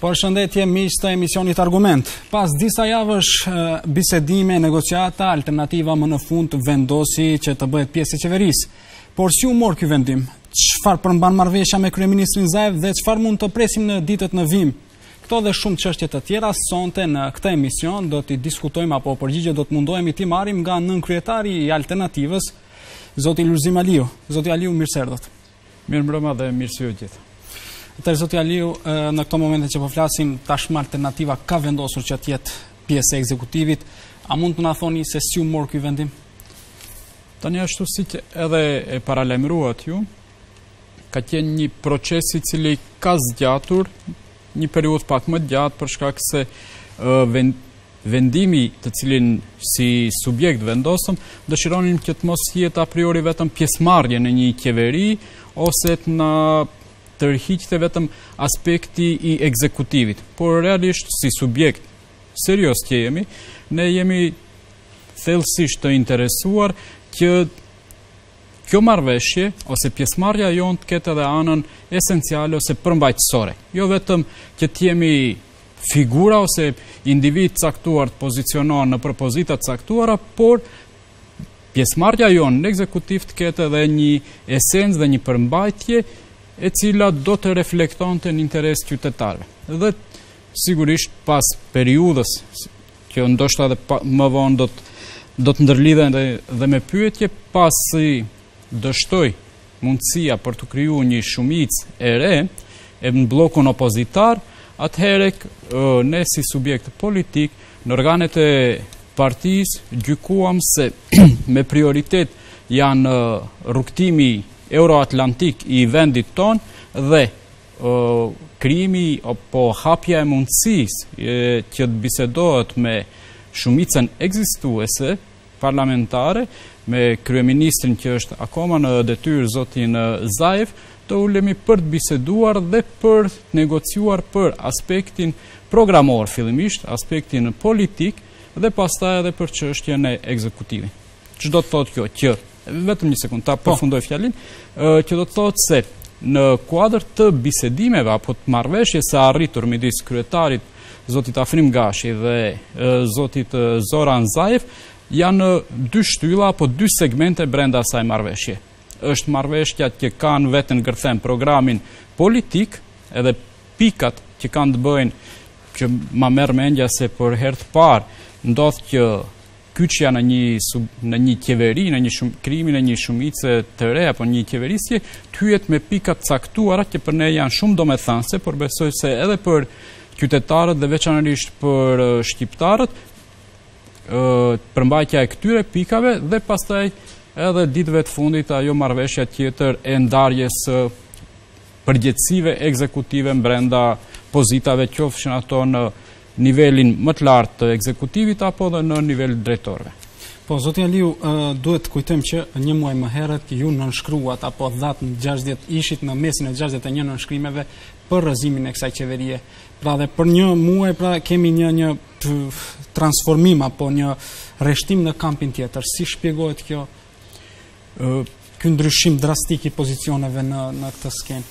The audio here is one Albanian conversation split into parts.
Përshëndetje miq të emisionit Argument. Pas disa javësh bisedime, negociata, alternativa më në fund vendosi që të bëhet pjesë e qeverisë. Por si u mor ky vendim? Çfarë përmban marrëveshja me kryeministrin Zaev dhe çfarë mund të presim në ditët në vim? Këto dhe shumë çështje të tjera sonte në këtë emision do t'i diskutojmë apo përgjigje do të mundohemi t'i marrim nga nënkryetari i Alternativës, zoti Lulzim Aliu. Zoti Aliu, mirëserdhët. Mirëmbrëma dhe mirë se ju gjeta. Atëherë zoti Aliu, në këto momente që po flasim, tashmë alternativa ka vendosur që të jetë pjesë e ekzekutivit. A mund të na thoni se si u mor ky vendim? Tani ashtu siç edhe e paralajmëruat ju, ka qenë një proces i cili ka zgjatur një periudhë pak më të gjatë për shkak se vendimi të cilin si subjekt vendosëm, dëshironim që të mos jetë a priori vetëm pjesëmarrje në një qeveri, ose të na tërhiqte vetëm aspekti i ekzekutivit. Por realisht si subjekt serioz që jemi, ne jemi thellësisht të interesuar që Kjo marrëveshje ose pjesëmarrja jonë të ketë edhe anën esenciale ose përmbajtësore. Jo vetëm që të jemi figura ose individë të caktuar të pozicionohen nëpër pozita të caktuara, por pjesëmarrja jonë në ekzekutiv të ketë edhe një esencë dhe një përmbajtje e cila do të reflektonte në interes të qytetarëve. Dhe sigurisht pas periudhës Që ndoshta edhe më vonë do të do të ndërlidhen dhe, dhe me pyetje pasi dështoi mundësia për t'u kriju një shumicë e re në bllokun opozitar, atëherë ne si subjekt politik në organet e partisë gjykuam se me prioritet janë rrugëtimi euroatlantik i vendit tonë dhe krijimi apo hapja e mundësisë që të bisedohet me shumicën ekzistuese parlamentare me kryeministrin që është akoma në detyrë zotin Zaev, të ulemi për të biseduar dhe për të negociuar për aspektin programor fillimisht, aspektin politik dhe pastaj edhe për çështjen e ekzekutivit. Që do të thotë kjo që, vetëm një sekondë, ta përfundoj fjalinë, që do të thotë se në kuadër të bisedimeve apo të marrëveshjes së arritur midis kryetarit Zotit Afrim Gashi dhe Zotit Zoran Zaev, janë dy shtylla apo dy segmente brenda asaj marrëveshje. Është marrëveshja që ka në vete ngërthen programin politik edhe pikat që kanë të bëjnë që ma merr mendja se për herë të parë ndodh që kyçja në një në një qeveri, në një shumë krimi, në një shumicë të re apo një qeverisje, thyhet me pika të caktuara që për ne janë shumë domethënëse, por besoj se edhe për qytetarët dhe veçanërisht për shqiptarët, ë përmbajtja e këtyre pikave dhe pastaj edhe ditëve të fundit ajo marrëveshja tjetër e ndarjes së përgjegjësive ekzekutive brenda pozitave qofshin ato në nivelin më të lartë të ekzekutivit apo dhe në nivel të drejtorëve. Po, zoti Aliu, duhet të kujtojmë që një muaj më herët ju nënshkruat apo dhatë, në 60, ishit në mesin e 61 nënshkrimeve për rrëzimin e kësaj qeverie. Pra dhe për një muaj, pra kemi një, një transformim apo një rreshtim në kampin tjetër. Si shpjegohet kjo, ky ndryshim drastik i pozicioneve në, në këtë skenë?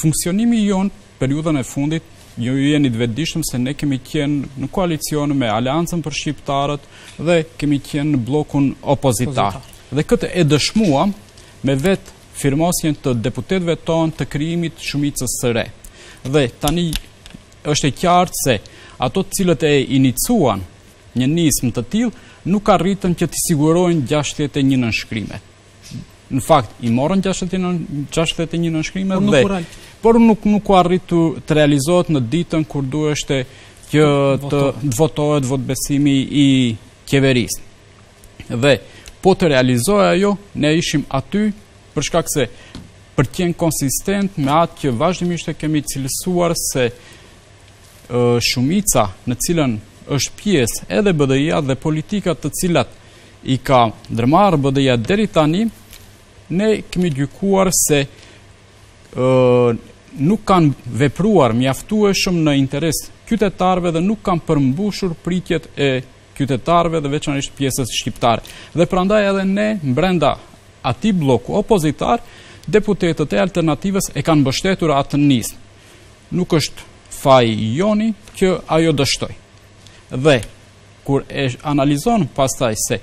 Funksionimi jonë periudhën e fundit, ju ju jeni të vetëdijshëm se ne kemi qenë në koalicion me Aleancën për Shqiptarët dhe kemi qenë në bllokun opozitar. Dhe këtë e dëshmuam me vetë firmosjen të deputetëve tonë të krijimit shumicës së re. Dhe tani është e qartë se ato të cilët e inicuan një nismë të tillë nuk arritën që t'i sigurojnë 61 nënshkrimet. në fakt i morën 61 nënshkrime por dhe por nuk nuk u arrit të realizohet në ditën kur duheshte që të votohet votbesimi i qeverisë. Dhe po të realizohej ajo, ne ishim aty për shkak se për të qenë konsistent me atë që vazhdimisht e kemi cilësuar se shumica në cilën është pjesë edhe BDI-a dhe politikat të cilat i ka ndërmarrë BDI-a deri tani, ne kemi gjykuar se nuk kanë vepruar mjaftueshëm në interes qytetarëve dhe nuk kanë përmbushur pritjet e qytetarëve dhe veçanërisht pjesës shqiptare. Dhe prandaj edhe ne brenda atij blloku opozitar, deputetët e Alternativës e kanë mbështetur atë nismë. Nuk është faji i joni që ajo dështoi. Dhe kur e analizon pastaj se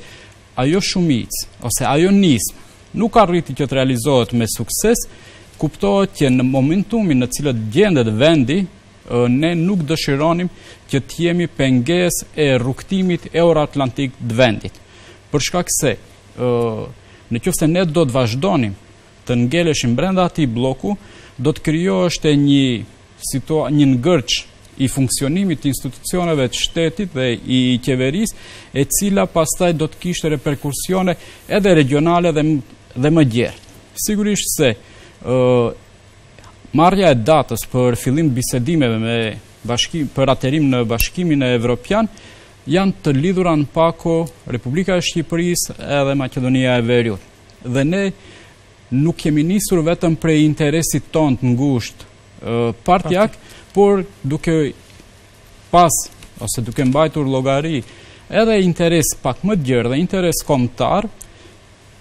ajo shumicë ose ajo nismë nuk arriti që të realizohet me sukses, kuptohet që në momentumin në cilin gjendet vendi, ne nuk dëshironim që të jemi pengesë e rrugëtimit euroatlantik të vendit. Për shkak se, në qoftë se ne do të vazhdonim të ngeleshim brenda atij blloku, do të krijoheshte një situatë, një ngërç i funksionimit të institucioneve të shtetit dhe i qeverisë, e cila pastaj do të kishte reperkusione edhe regionale dhe dhe më gjerë. Sigurisht se marrja e datës për fillim bisedimeve me bashkim, për aderim në Bashkimin Evropian, janë të lidhura në pako Republika e Shqipërisë edhe Maqedonia e Veriut. Dhe ne nuk jemi nisur vetëm prej interesit tonë të ngushtë partiak, por duke pas ose duke mbajtur llogari edhe interes pak më të gjerë dhe interes kombëtar,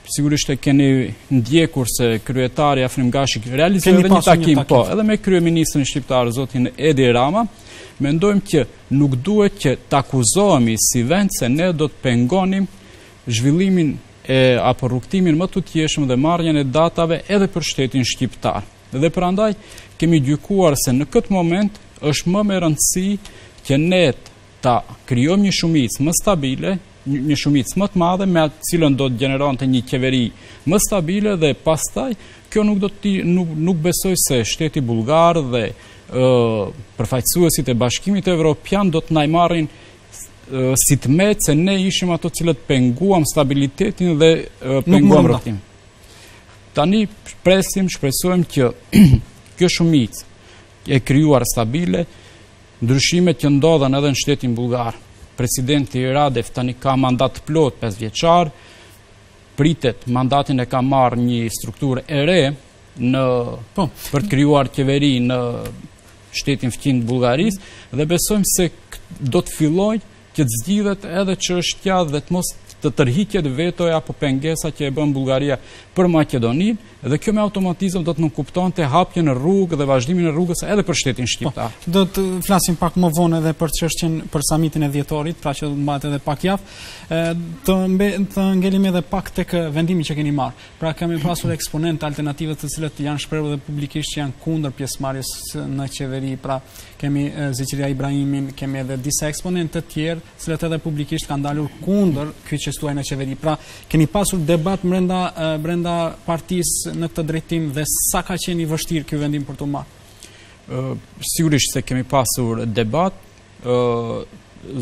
sigurisht e keni ndjekur se kryetari Afrim Gashi realizoi edhe një takim, po, edhe me kryeministrin shqiptar zotin Edi Rama, mendojmë që nuk duhet që të akuzohemi si vend se ne do të pengonim zhvillimin e apo rrugëtimin e mëtutjeshëm dhe marrjen e datave edhe për shtetin shqiptar. Dhe prandaj kemi gjykuar se në këtë moment është më me rëndësi që ne ta krijojmë një shumicë më stabile, një shumicë më të madhe me të cilën do të gjeneronte një qeveri më stabile dhe pastaj kjo nuk do të nuk nuk besoj se shteti bullgar dhe ë përfaqësuesit e Bashkimit Evropian do të na e marrin si të metë se ne ishim ato cilët penguam stabilitetin dhe penguam rrugëtimin. Tani presim, shpresojmë që kjo shumicë e krijuar stabile, ndryshimet që ndodhen edhe në shtetin bullgar. Presidenti Radev tani ka mandat të plotë 5 vjeçar, pritet mandatin e ka marrë një strukturë e re, në po, për të krijuar qeveri në shtetin fqinjë të Bullgarisë dhe besojmë se do të fillojë që të zgjidhet edhe çështja dhe të mos të tërhiqet vetoja apo pengesa që e bën Bullgaria për Maqedoninë dhe kjo me automatizëm do të nënkuptonte hapjen e rrugës dhe vazhdimin e rrugës edhe për shtetin shqiptar. Po, do të flasim pak më vonë edhe për çështjen për samitin e dhjetorit, pra që do të mbahet edhe pak javë, të, mbe, të ngelim edhe pak tek vendimi që keni marrë. Pra kemi pasur eksponentë të Alternativës të cilët janë shprehur dhe publikisht që janë kundër pjesëmarrjes në qeveri. Pra kemi Zeqirija Ibrahimin, kemi edhe disa eksponentë të tjerë, të cilët edhe publikisht kanë dalur kundër kyçjes tuaj në qeveri. Pra keni pasur debat brenda brenda partisë në këtë drejtim dhe sa ka qenë i vështirë ky vendim për t'u marrë. Sigurisht se kemi pasur debat,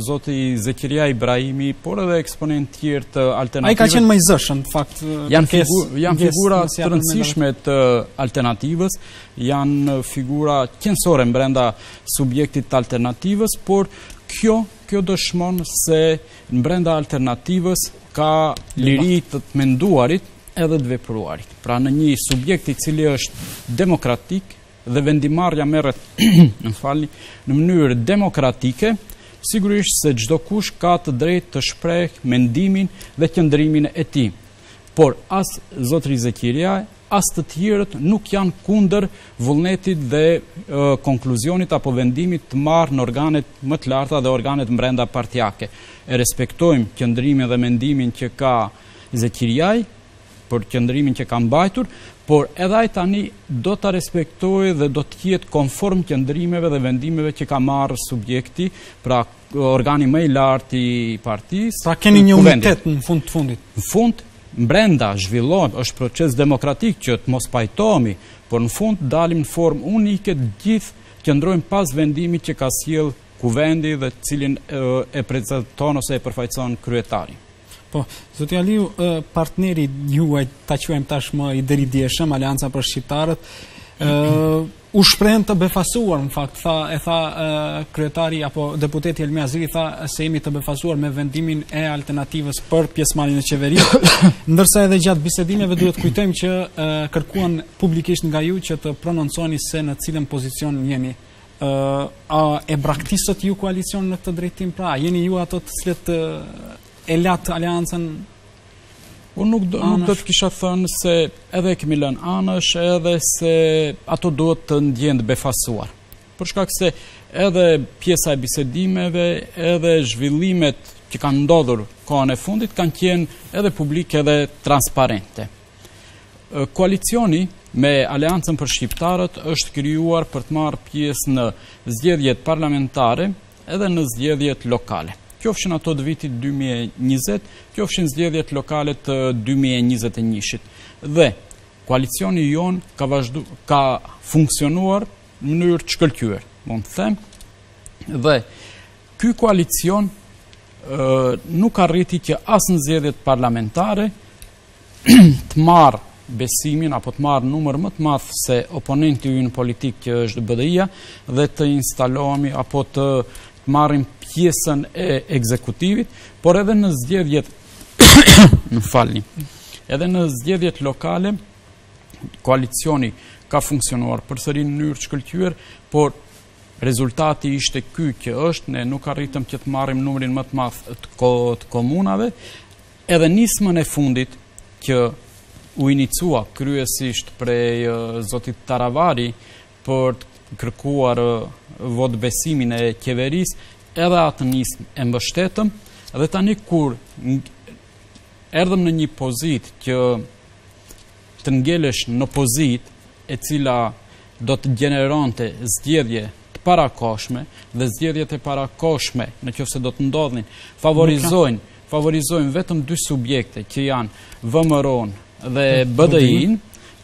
zoti Zekirja Ibrahimi, por edhe eksponentë tjerë të alternativës. Ai ka qenë më i zëshëm, në fakt. Janë figu, janë figura të rëndësishme të alternativës, janë figura qenësore brenda subjektit të alternativës, por kjo kjo dëshmon se mbrenda alternativës ka liri të të menduarit edhe të vepruarit. Pra në një subjekt i cili është demokratik, dhe vendimmarrja merret, më falni, në mënyrë demokratike, sigurisht se çdokush ka të drejtë të shprehë mendimin dhe qëndrimin e tij. Por as zotri Zekirja, as të tjerët nuk janë kundër vullnetit dhe e, konkluzionit apo vendimit të marrë në organet më të larta dhe organet mbrenda partiake. E respektojmë qëndrimin dhe mendimin që ka Zekirjai, për qëndrimin që ka mbajtur, por edhe ai tani do ta respektojë dhe do të jetë konform qëndrimeve dhe vendimeve që ka marrë subjekti, pra organi më i lartë i partisë. Pra keni një unitet në fund të fundit. Në fund brenda zhvillohet, është proces demokratik që të mos pajtohemi, por në fund dalim në formë unike të gjithë qëndrojmë pas vendimit që ka sjellë Kuvendi dhe të cilin e prezenton ose e përfaqëson kryetari. Po, zoti Aliu, partneri juaj, ta quajmë tashmë i deridjeshëm, Aleanca për Shqiptarët, u shprehën të befasuar në fakt tha e tha kryetari apo deputeti Elmi Aziri tha se jemi të befasuar me vendimin e alternativës për pjesëmarrjen në qeveri ndërsa edhe gjatë bisedimeve duhet të kujtojmë që kërkuan publikisht nga ju që të prononconi se në cilën pozicion jeni a e braktisët ju koalicion në këtë drejtim pra, jeni ju ato të cilët e latë aleancën Unë nuk do, nuk do të kisha thënë se edhe e kemi lënë anësh edhe se ato duhet të ndihen të befasuar. Për shkak se edhe pjesa e bisedimeve, edhe zhvillimet që kanë ndodhur kohën e fundit kanë qenë edhe publike edhe transparente. Koalicioni me Aleancën për Shqiptarët është krijuar për të marrë pjesë në zgjedhjet parlamentare edhe në zgjedhjet lokale. Qofshin ato të vitit 2020, qofshin zgjedhjet lokale të 2021-shit. Dhe koalicioni jonë ka vazhdu, ka funksionuar në mënyrë të shkëlqyer, mund të them. Dhe ky koalicion nuk arriti që as në zgjedhjet parlamentare, të marrë besimin apo të marrë numër më të madh se oponenti ynë politik që është BDI-ja dhe të instalohemi apo të marrim pjesën e ekzekutivit, por edhe në zgjedhjet më falni. Edhe në zgjedhjet lokale koalicioni ka funksionuar përsëri në mënyrë të shkëlqyer, por rezultati ishte ky që është, ne nuk arritëm që të marrim numrin më të madh të komunave, Edhe nismën e fundit që u inicua kryesisht prej zotit Taravari për të kërkuar votëbesimin e qeverisë, edhe atë nismë e mbështetëm, dhe tani kur erdhëm në një pozitë që të ngelesh në pozitë e cila do të gjeneronte zgjedhje të parakohshme dhe zgjedhjet e parakohshme në qoftë se do të ndodhnin favorizojnë favorizojnë vetëm dy subjekte që janë VMRO-n dhe BDI-n,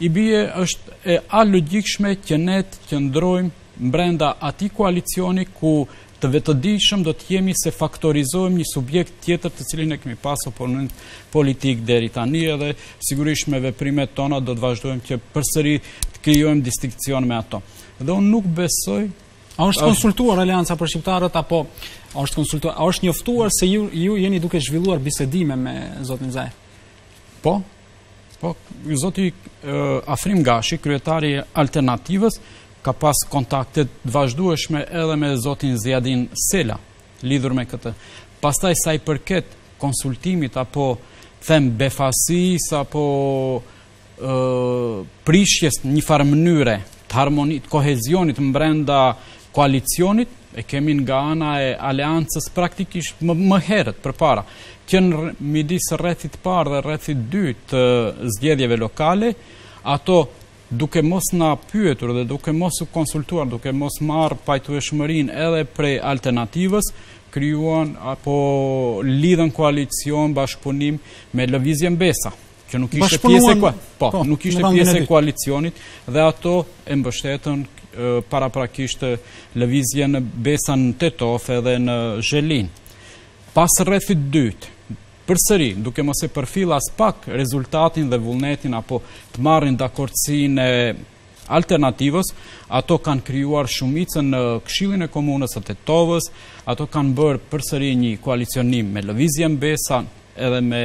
i bie është e alogjikshme që ne të qëndrojmë mbrenda atij koalicioni ku të vetëdijshëm do të jemi se faktorizojmë një subjekt tjetër të cilin e kemi pas oponent politik deri tani edhe sigurisht me veprimet tona do të vazhdojmë që përsëri të krijojmë distinkcion me ato. Dhe unë nuk besoj A është konsultuar Aleanca për Shqiptarët, apo a është konsultuar, a është njoftuar se ju, ju jeni duke zhvilluar bisedime me zotin Zaev? Po, po, zoti Afrim Gashi, kryetari i Alternativës, ka pas kontakte të vazhdueshme edhe me zotin Ziadin Sela, lidhur me këtë. Pastaj sa i përket konsultimit, apo them befasisë, apo prishjes njëfarë mënyre të harmonisë, kohezionit mbrenda koalicionit, e kemi nga ana e Aleancës praktikisht më, më herët përpara. Që në midis rrethit të parë dhe rrethit të dytë të zgjedhjeve lokale, ato duke mos na pyetur dhe duke mos u konsultuar, duke mos marrë pajtueshmërinë edhe prej Alternativës, krijuan apo lidhën koalicion bashkëpunim me Lëvizjen Besa. që nuk ishte pjesë e po, po, nuk ishte pjesë e koalicionit dhe ato e mbështetën paraprakisht Lëvizjen Besa në Tetovë edhe në Zhelinë. Pas rrethit të dytë, përsëri, duke mos e përfill aspak rezultatin dhe vullnetin apo të marrin dakordësinë e Alternativës, ato kanë krijuar shumicën në këshillin e komunës së Tetovës, ato kanë bërë përsëri një koalicionim me Lëvizjen Besa edhe me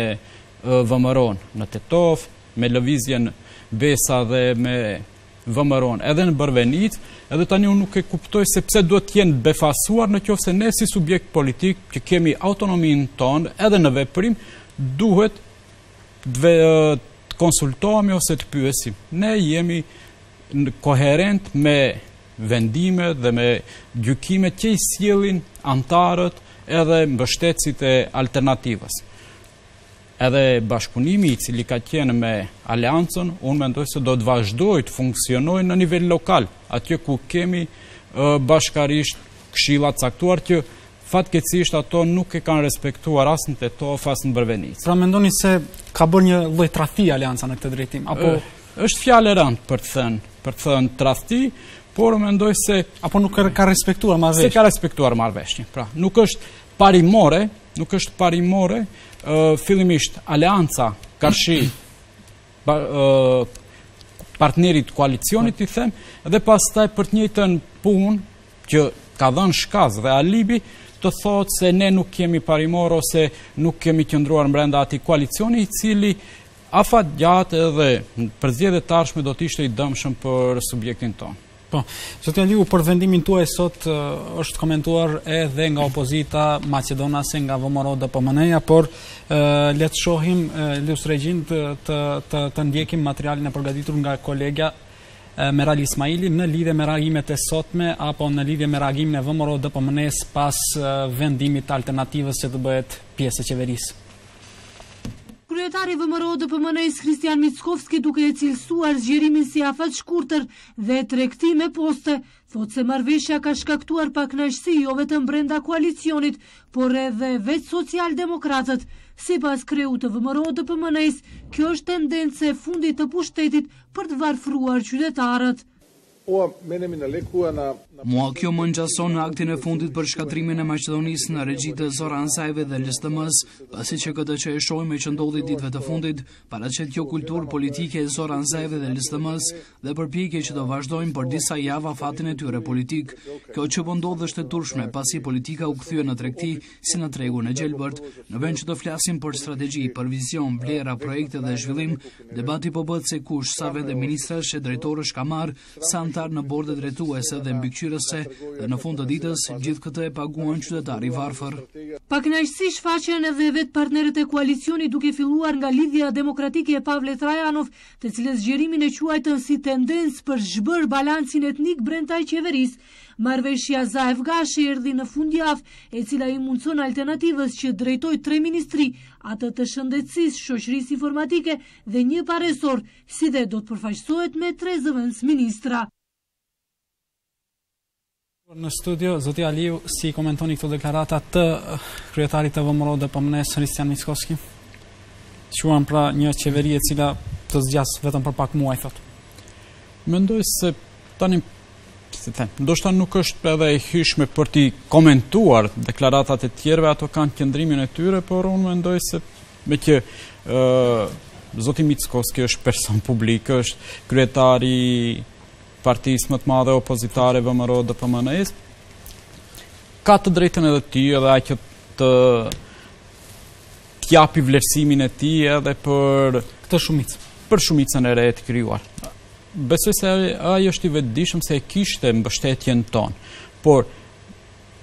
VMRO-në në Tetovë, me lëvizjen Besa dhe me VMRO-në edhe në Bërvenicë, edhe tani unë nuk e kuptoj se pse duhet të jenë befasuar në qoftë se ne si subjekt politik që kemi autonominë tonë edhe në veprim, duhet të konsultohemi ose të pyesim. Ne jemi koherentë me vendime dhe me gjykime që i sjellin anëtarët edhe mbështetësit e alternativës. Edhe bashkëpunimi i cili ka qenë me Aleancën, unë mendoj se do të vazhdojë të funksionojë në nivel lokal, atje ku kemi bashkarisht këshilla të caktuara që fatkeqësisht ato nuk e kanë respektuar as në Tetovë, as në Bërvenicë. Pra mendoni se ka bërë një lloj tradhti Aleanca në këtë drejtim apo është fjalë e rëndë për të thënë, për të thënë tradhti, por mendoj se apo nuk ka respektuar marrëveshjen. S'e ka respektuar marrëveshjen. Pra, nuk është parimore Nuk është parimore, fillimisht aleanca karshi partnerit të koalicionit, t'i them, dhe pastaj për të njëjtën punë, që ka dhënë shkas dhe alibi, të thotë se ne nuk jemi parimorë ose nuk kemi qëndruar mbrenda atij koalicioni i cili afatgjatë edhe për zgjedhje të ardhshme do të ishte i dëmshëm për subjektin tonë. Po. Zoti Aliu, për vendimin tuaj sot është komentuar edhe nga opozita maqedonase nga VMRO DPMNE-ja, por le të shohim lus regjinë të të të, të ndjekim materialin e përgatitur nga kolegia Meral Ismaili në lidhje me reagimet e sotme apo në lidhje me reagimin e VMRO DPMNE-së pas vendimit të alternativës që të bëhet pjesë e qeverisë. Kryetari i VMRO DPMNE-së Hristijan Mickovski duke e cilësuar zgjerimin si afatshkurtër dhe tregti me poste, thotë se marrëveshja ka shkaktuar pakënaqësi jo vetëm brenda koalicionit, por edhe vetë socialdemokratët. Sipas kreut të VMRO-DPMNE-së, kjo është tendencë e fundit të pushtetit për të varfëruar qytetarët. Mua kjo më ngjason në aktin e fundit për shkatërrimin e Maqedonisë në regji të Zoran Zaevit dhe LSDM-së, pasi që këtë që e shohim e që ndodhi ditëve të fundit, Paraqet jokulturë politike të Zoran Zaevit dhe LSDM-së dhe përpjekje që ta vazhdojnë për disa javë fatin e tyre politik. Kjo që po ndodh është e turpshme, pasi politika u kthye në tregti si në tregun e gjelbërt. Në vend që të flasim për strategji, për vizion, vlera, projekte dhe zhvillim, debati po bëhet se kush, sa vende ministrash e drejtorësh ka marrë, Sa anëtarë në borde drejtuese dhe mbikëqyrëse dhe në fund të ditës gjithë këtë e paguan qytetari i varfër. Pakënaqësi shfaqën edhe vetë partnerët e koalicionit duke filluar nga Lidhja Demokratike e Pavle Trajanov, të cilët zgjerimin e quajtën si tendencë për të zhbërë balancin etnik brenda qeverisë. Marrëveshja Zaev Gashi erdhi në fundjavë, e cila i mundëson Alternativës që të drejtojë tre ministri, atë të shëndetësisë, shoqërisë informatike dhe një pa resor, si dhe do të përfaqësohet me tre zëvendësministra. Në studio, Zoti Aliu, si i komentoni këto deklarata të kryetarit të VMRO DPMNE-së Hristijan Mickoski? Quan pra një qeveri e cila do të zgjasë vetëm për pak muaj, thotë. Mendoj se Tani, si them, ndoshta nuk është edhe e udhës për t'i komentuar deklaratat e të tjerëve, ato kanë qëndrimin e tyre, por unë mendoj se meqë Zoti Mickoski është person publik, është kryetar i partisë më të madhe opozitare VMRO DPMNE-së, ka të drejtën edhe ai edhe ai që të të japë vlerësimin e tij edhe për këtë shumicë, për shumicën e re të krijuar. Besoj se ai është i vetëdijshëm se e kishte mbështetjen tonë. Por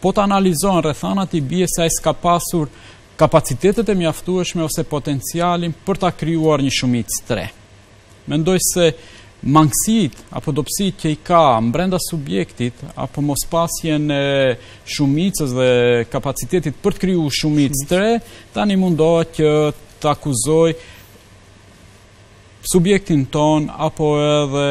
po të analizohen rrethanat i bie se ai s'ka pasur kapacitetet e mjaftueshme ose potencialin për ta krijuar një shumicë të re. Mendoj se mangësitë apo dobësitë që i ka mbrenda subjektit apo mospasjen e shumicës dhe kapacitetit për të kriju shumicë të re, tani mundohet që të akuzojë subjektin tonë apo edhe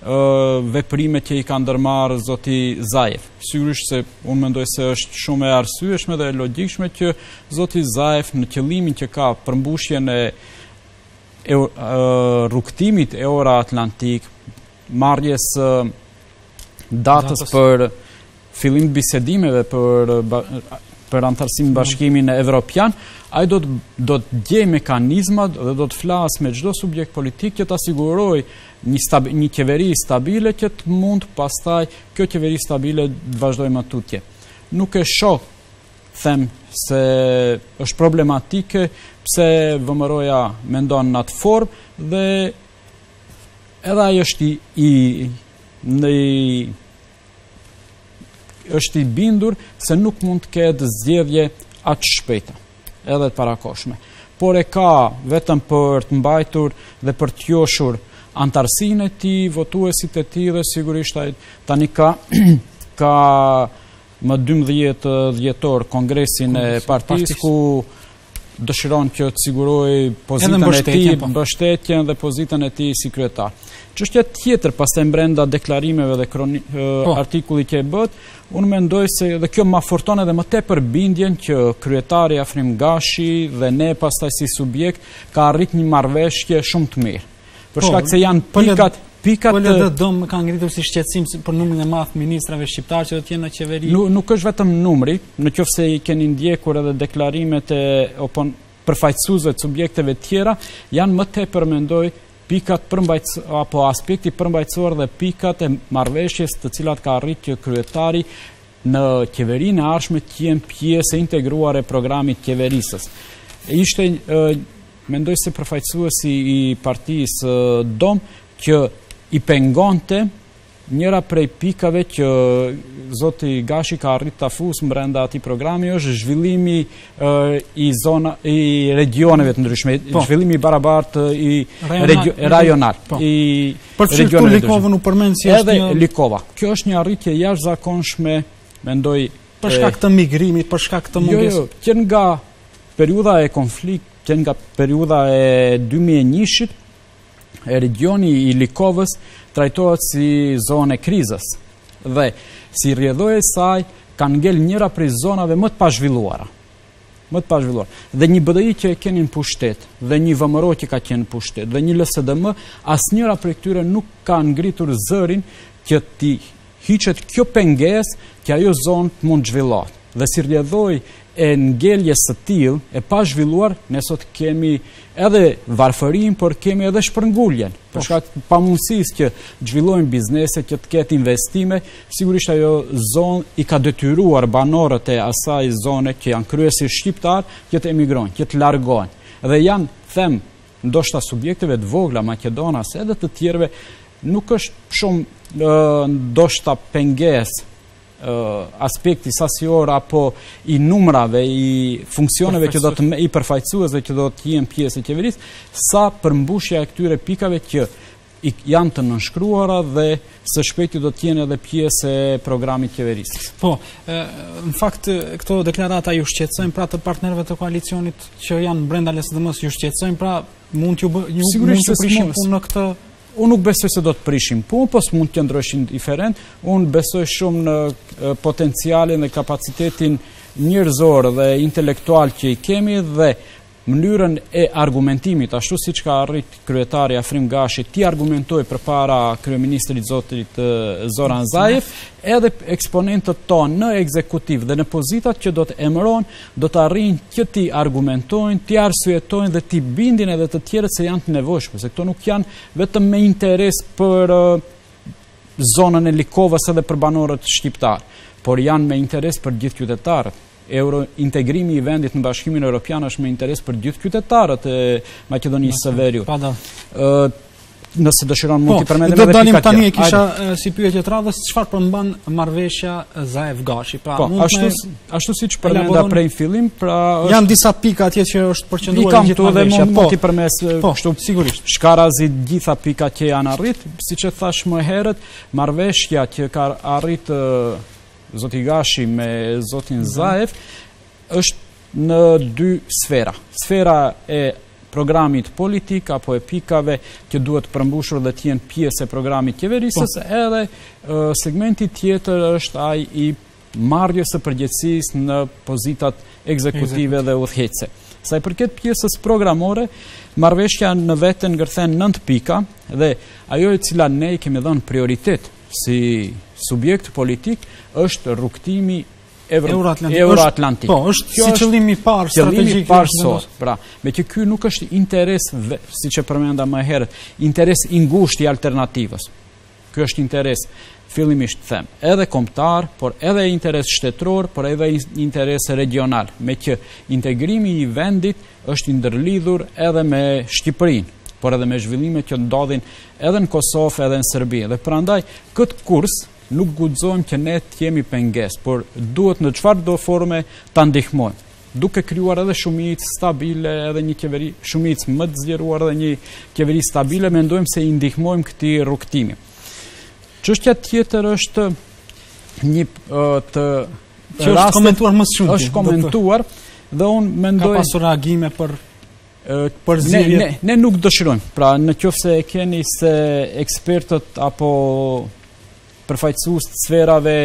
veprimet që i ka ndërmarrë zoti Zaev. Sigurisht se unë mendoj se është shumë e arsyeshme dhe e logjikshme që zoti Zaev në qëllimin që ka përmbushjen e rrugëtimit euroatlantik, marrjes së datës për fillim të bisedimeve për për anëtarësim në Bashkimin Evropian, ai do të gjejë mekanizmat dhe do të flasë me çdo subjekt politik që të sigurojë një qeveri stabile që të mund pastaj kjo qeveri stabile të vazhdojë më tutje. Nuk e shoh them se është problematike pse VMRO-ja mendon në atë formë dhe edhe ai është i, i në është i bindur se nuk mund të ketë zgjedhje të shpejta edhe të parakohshme por e ka vetëm për të mbajtur dhe për të joshur anëtarësinë e tij, votuesit e tij dhe sigurisht tani ka ka Më dymbëdhjetë dhjetor kongresin e partisë ku dëshiron që të sigurojë pozitën e tij, po. mbështetjen dhe pozitën e tij si kryetar. Çështja tjetër pastaj mbrenda deklarimeve dhe po. artikulli që e bëtë, unë mendoj se dhe kjo ma forton edhe më tepër bindjen që kryetari Afrim Gashi dhe ne pastaj si subjekt ka arrit një marrëveshje shumë të mirë. Për, po, shkak se janë pikat pikat po të DOM ka ngritur si shqetësim për numrin e madh të ministrave shqiptarë që do të jenë në qeveri. Nuk nuk është vetëm numri, në qoftë se i keni ndjekur edhe deklarimet e opon përfaqësuesve të subjekteve të tjera, janë më tepër mendoj pikat përmbajtës, apo aspekti përmbajtësor dhe pikat e marrëveshjes të cilat ka arrit që kryetari në qeverinë e ardhshme të jenë pjesë e integruar e programit qeverisës. Ishte Mendoj se përfaqësuesi i partisë DOM që i pengonte njëra prej pikave që zoti Gashi ka arrit ta fusë mbrenda atij programi është zhvillimi i zona i regioneve të ndryshme, po. zhvillimi i barabartë rajonal. Po. I Për çfarë Likovën u përmend si është një Likova. Kjo është një arritje e jashtëzakonshme, mendoj për shkak të migrimit, për shkak të mungesës. Jo, jo, që nga Periudha e konflikt që nga periudha e 2001-shit, regioni i Likovës trajtohet si zonë e krizës dhe si rrjedhojë e saj kanë ngel njëra prej zonave më të pazhvilluara. Më të pazhvilluara. Dhe një BDI që e keni në pushtet, dhe një VMRO që ka qenë në pushtet, dhe një LSDM, asnjëra prej këtyre nuk ka ngritur zërin që t'i hiqet kjo pengesë që ajo zonë të mund të zhvillohet. Dhe si rrjedhojë e ngeljes së tillë e pazhvilluar, ne sot kemi edhe varfërinë, por kemi edhe shpërnguljen. Për shkak të pamundësisë që të zhvillojnë biznese, që të ketë investime, sigurisht ajo zonë i ka detyruar banorët e asaj zone që janë kryesisht shqiptarë, që të emigrojnë, që të largohen. Dhe janë them Ndoshta subjekteve të vogla maqedonase edhe të tjerëve nuk është shumë ndoshta pengesë aspekti sasior apo i numrave, i funksioneve që do të me, i përfaqësuesve që do të jenë pjesë e qeverisë, sa përmbushja e këtyre pikave që janë të nënshkruara dhe së shpejti do të jenë edhe pjesë e programit qeverisës. Po, në fakt këto deklarata ju shqetësojnë pra të partnerëve të koalicionit që janë brenda LSDM-së ju shqetësojnë pra mund t'ju bëjë ju mund të prishin punë në këtë Unë nuk besoj se do të prishin punë, por mund të qëndrojnë indiferent, unë besoj shumë në potencialin dhe kapacitetin njerëzor dhe intelektual që i kemi dhe mënyrën e argumentimit, ashtu siç ka arrit kryetari Afrim Gashi t'i argumentojë përpara kryeministrit Zotit Zoran Zaev, edhe eksponentët tonë në ekzekutiv dhe në pozitat që do të emërohen, do të arrijnë që t'i argumentojnë, t'i arsyetojnë dhe t'i bindin edhe të tjerët se janë të nevojshme, se këto nuk janë vetëm me interes për zonën e Likovës edhe për banorët shqiptarë, por janë me interes për gjithë qytetarët. Eurointegrimi i vendit në Bashkimin Europian është me interes për gjithë qytetarët e Maqedonisë së Veriut. Po, po nëse dëshiron mund po, t'i përmendim edhe pikat. Do dalim tani e kisha si pyetje të radhës, çfarë përmban marrëveshja Zaev Gashi? Pra, po, ashtu ashtu siç përmenda prej fillimit, pra është janë disa pika atje që është përqendruar gjithë marrëveshja. Po, mund t'i përmendësh po, kështu sigurisht. Shkarazi të gjitha pikat që janë arrit, siç e thashë më herët, marrëveshja që ka arrit Zoti Gashi me Zotin mhm. Zaev është në dy sfera. Sfera e programit politik apo e pikave që duhet përmbushur dhe të jenë pjesë e programit qeverisës, po. edhe segmenti tjetër është ai i marrjes së përgjegjësisë në pozitat ekzekutive dhe udhëheqëse. Sa i përket pjesës programore, marrëveshja në veten ngërthen nëntë pika dhe ajo e cila ne i kemi dhënë prioritet si subjekt politik është rrugëtimi euroatlantik. Po, është si qëllim i parë strategjik. Qëllim i parë sot. Pra, meqë ky nuk është interes, siç e përmenda më herët, interes i ngushtë i Alternativës. Ky është interes, fillimisht të them, edhe kombëtar, por edhe interes shtetëror, por edhe interes regjional. Meqë integrimi i vendit është i ndërlidhur edhe me Shqipërinë, por edhe me zhvillimet që ndodhin edhe në Kosovë, edhe në Serbi. Dhe prandaj këtë kurs nuk guxojmë që ne të jemi pengesë, por duhet në çfarëdo forme ta ndihmojmë duke krijuar edhe shumicë stabile, edhe një qeveri shumicë më të zgjeruar dhe një qeveri stabile, mendojmë se i ndihmojmë këtij rrugëtimi. Çështja tjetër është një të Që është komentuar më shumë. Është komentuar dhe unë mendoj... Ka pasur reagime për përzierje. Ne, ne nuk dëshirojmë. Pra, në qoftë se e keni se ekspertët apo përfaqësues të sferave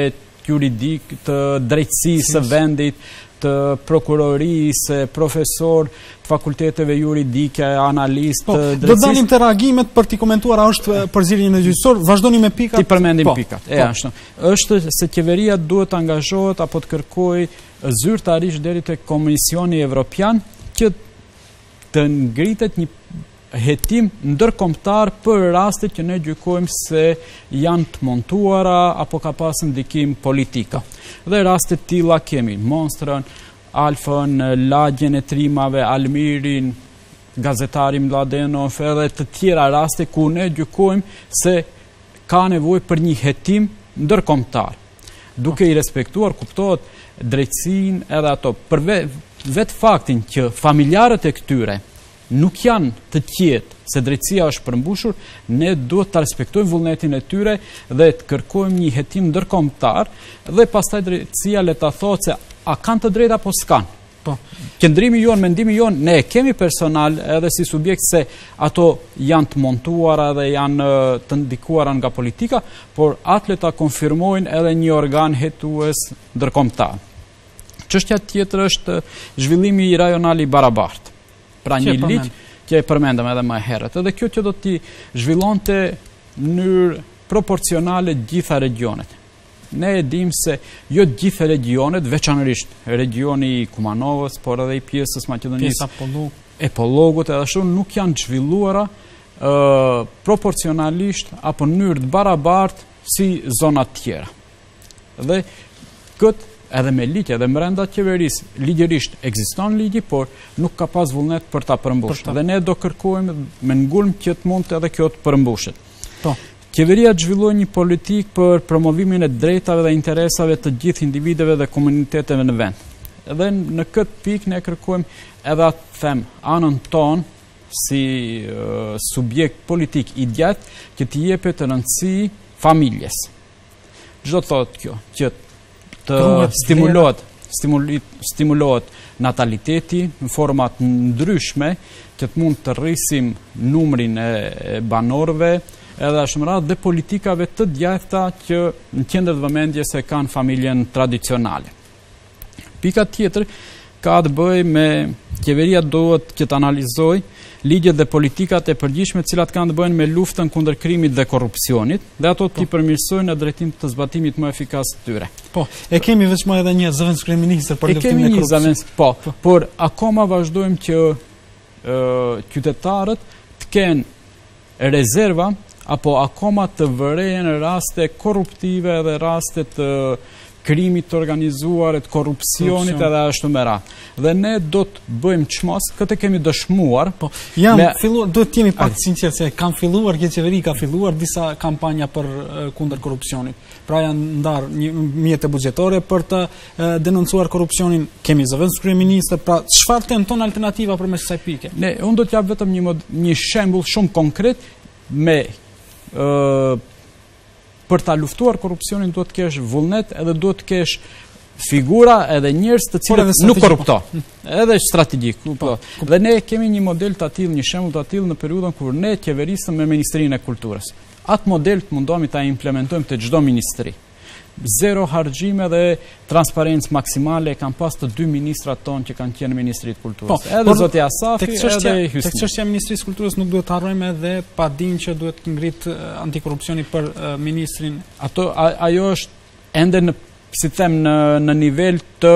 juridik të drejtësisë së vendit, të prokurorisë, profesorë të fakulteteve juridike, analistë, po, drejtësisë. Do dalim të reagimet për të komentuar a është përzierje në gjyqësor, vazhdoni me pikat. T'i përmendim po, pikat. Po. E ashtu. është se qeveria duhet të angazhohet apo të kërkojë zyrtarisht deri tek Komisioni Evropian që të ngritet një hetim ndërkombëtar për rastet që ne gjykojmë se janë të montuara apo ka pasë ndikim politika. Dhe raste të tilla kemi, Monstrën, Alfën, Lagjen e Trimave, Almirin, gazetari Mladenov edhe të tjera raste ku ne gjykojmë se ka nevojë për një hetim ndërkombëtar duke i respektuar kuptohet drejtësinë edhe ato për vetë faktin që familjarët e këtyre nuk janë të tjetë se drejtësia është përmbushur, ne duhet ta respektojmë vullnetin e tyre dhe të kërkojmë një hetim ndërkombëtar dhe pastaj drejtësia le ta thotë se a kanë të drejtë apo s'kanë. Po, qëndrimi jonë, mendimi jonë, ne e kemi personal edhe si subjekt se ato janë të montuara dhe janë të ndikuara nga politika, por atë le ta konfirmojnë edhe një organ hetues ndërkombëtar. Çështja tjetër është zhvillimi rajonal i barabartë. Pra një ligj që e përmendëm edhe më herët. Edhe kjo që do t'i zhvillonte në mënyrë proporcionale të gjitha regjionet. Ne e dimë se jo të gjithë regjionet, veçanërisht regjioni i Kumanovës, por edhe i pjesës Maqedonisë. Pjesa Pollog. E Pollogut edhe ashtu nuk janë zhvilluara ë proporcionalisht apo në mënyrë të barabartë si zonat të tjera. Dhe kët edhe me ligj edhe brenda qeverisë ligjërisht ekziston ligji, por nuk ka pas vullnet për ta përmbushur. Dhe ne do kërkojmë me ngulm që të mund edhe kjo të përmbushet. Po. Qeveria të zhvillojë një politikë për promovimin e drejtave dhe interesave të gjithë individëve dhe komuniteteve në vend. Dhe në këtë pikë ne kërkojmë edhe atë temë anën tonë si uh, subjekt politik i djathtë që t'i jepet rëndësi familjes. Ç'do të thotë kjo, që të stimulohet stimulohet nataliteti në forma të ndryshme që të mund të rrisim numrin e banorëve edhe ashtu me radhë dhe politikave të djathta që në qendër të vëmendjes e kanë familjen tradicionale. Pika tjetër, Ka të bëjë me qeveria duhet që të analizojë ligjet dhe politikat e përgjithshme të cilat kanë të bëjnë me luftën kundër krimit dhe korrupsionit dhe ato t'i po. përmirësojë në drejtim të zbatimit më efikas të tyre. Po, e kemi veç më edhe një zëvendës kryeministër për luftën e korrupsionit. Po, po, por akoma vazhdojmë që ë qytetarët të kenë rezerva apo akoma të vërehen raste korruptive edhe raste të krimit të organizuar e të korrupsionit edhe ashtu me radhë. Dhe ne do të bëjmë çmos, këtë e kemi dëshmuar. Po, kanë filluar, duhet të jemi pak të sinqertë se kanë filluar kjo qeveri ka filluar disa kampanja për kundër korrupsionit. pra janë ndarë mjete buxhetore për të denoncuar korrupsionin, kemi zëvendëskryeministër, pra çfarë tenton alternativa përmes kësaj pike? Ne, unë do të jap vetëm një, një shembull shumë konkret me për ta luftuar korrupsionin duhet të kesh vullnet edhe duhet të kesh figura edhe njerëz të cilët nuk korruptohen. Po. Edhe strategji, po, po. po. Dhe ne kemi një model të atillë, një shembull të atillë në periudhën kur ne qeverisëm me Ministrinë e Kulturës. Atë model të mundohemi ta implementojmë te çdo ministri. Zero harxhime dhe transparencë maksimale e kanë pas të dy ministrat tonë që kanë qenë në Ministri të Kulturës. Po, edhe por, zonja Asafi, tek çështja, edhe Hysni. Tek çështja e Ministrisë së Kulturës nuk duhet të harrojmë edhe padinë që duhet të ngrejë antikorrupsioni për ministrin. Ato ajo është ende në si them në në nivel të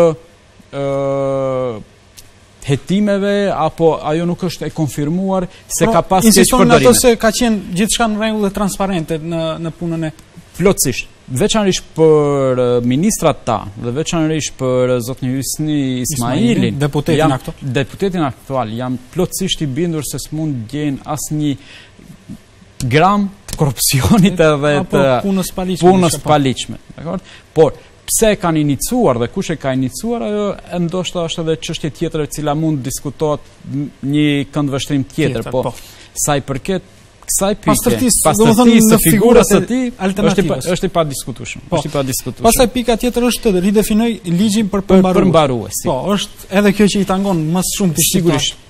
hetimeve apo ajo nuk është e konfirmuar se pra, ka pas keqpërdorime. Insistoni në atë se ka qenë gjithçka në rregull dhe transparente në në punën e plotësisht. Veçanërisht për ministrat tanë dhe veçanërisht për zotni Hysni Ismailin, deputetin jam, aktual. Deputetin aktual jam plotësisht i bindur se s'mund të gjejnë asnjë gram të korrupsionit edhe të punës paligjshme. Punës paligjshme, dakord? Por Pse e kanë inicuar dhe kush e ka inicuar, ajo e ndoshta është edhe çështje tjetër e cila mund të diskutohet në një këndvështrim tjetër, tjetër po, po. sa i përket kësaj pike, pastërtisë, pastërtisë së figurës së tij, është është i padiskutueshëm. Po, është i padiskutueshëm. Pastaj pika tjetër është të ridefinojë ligjin për përmbarues. Për përmbarues. Po, është edhe kjo që i tangon më shumë të sigurisht.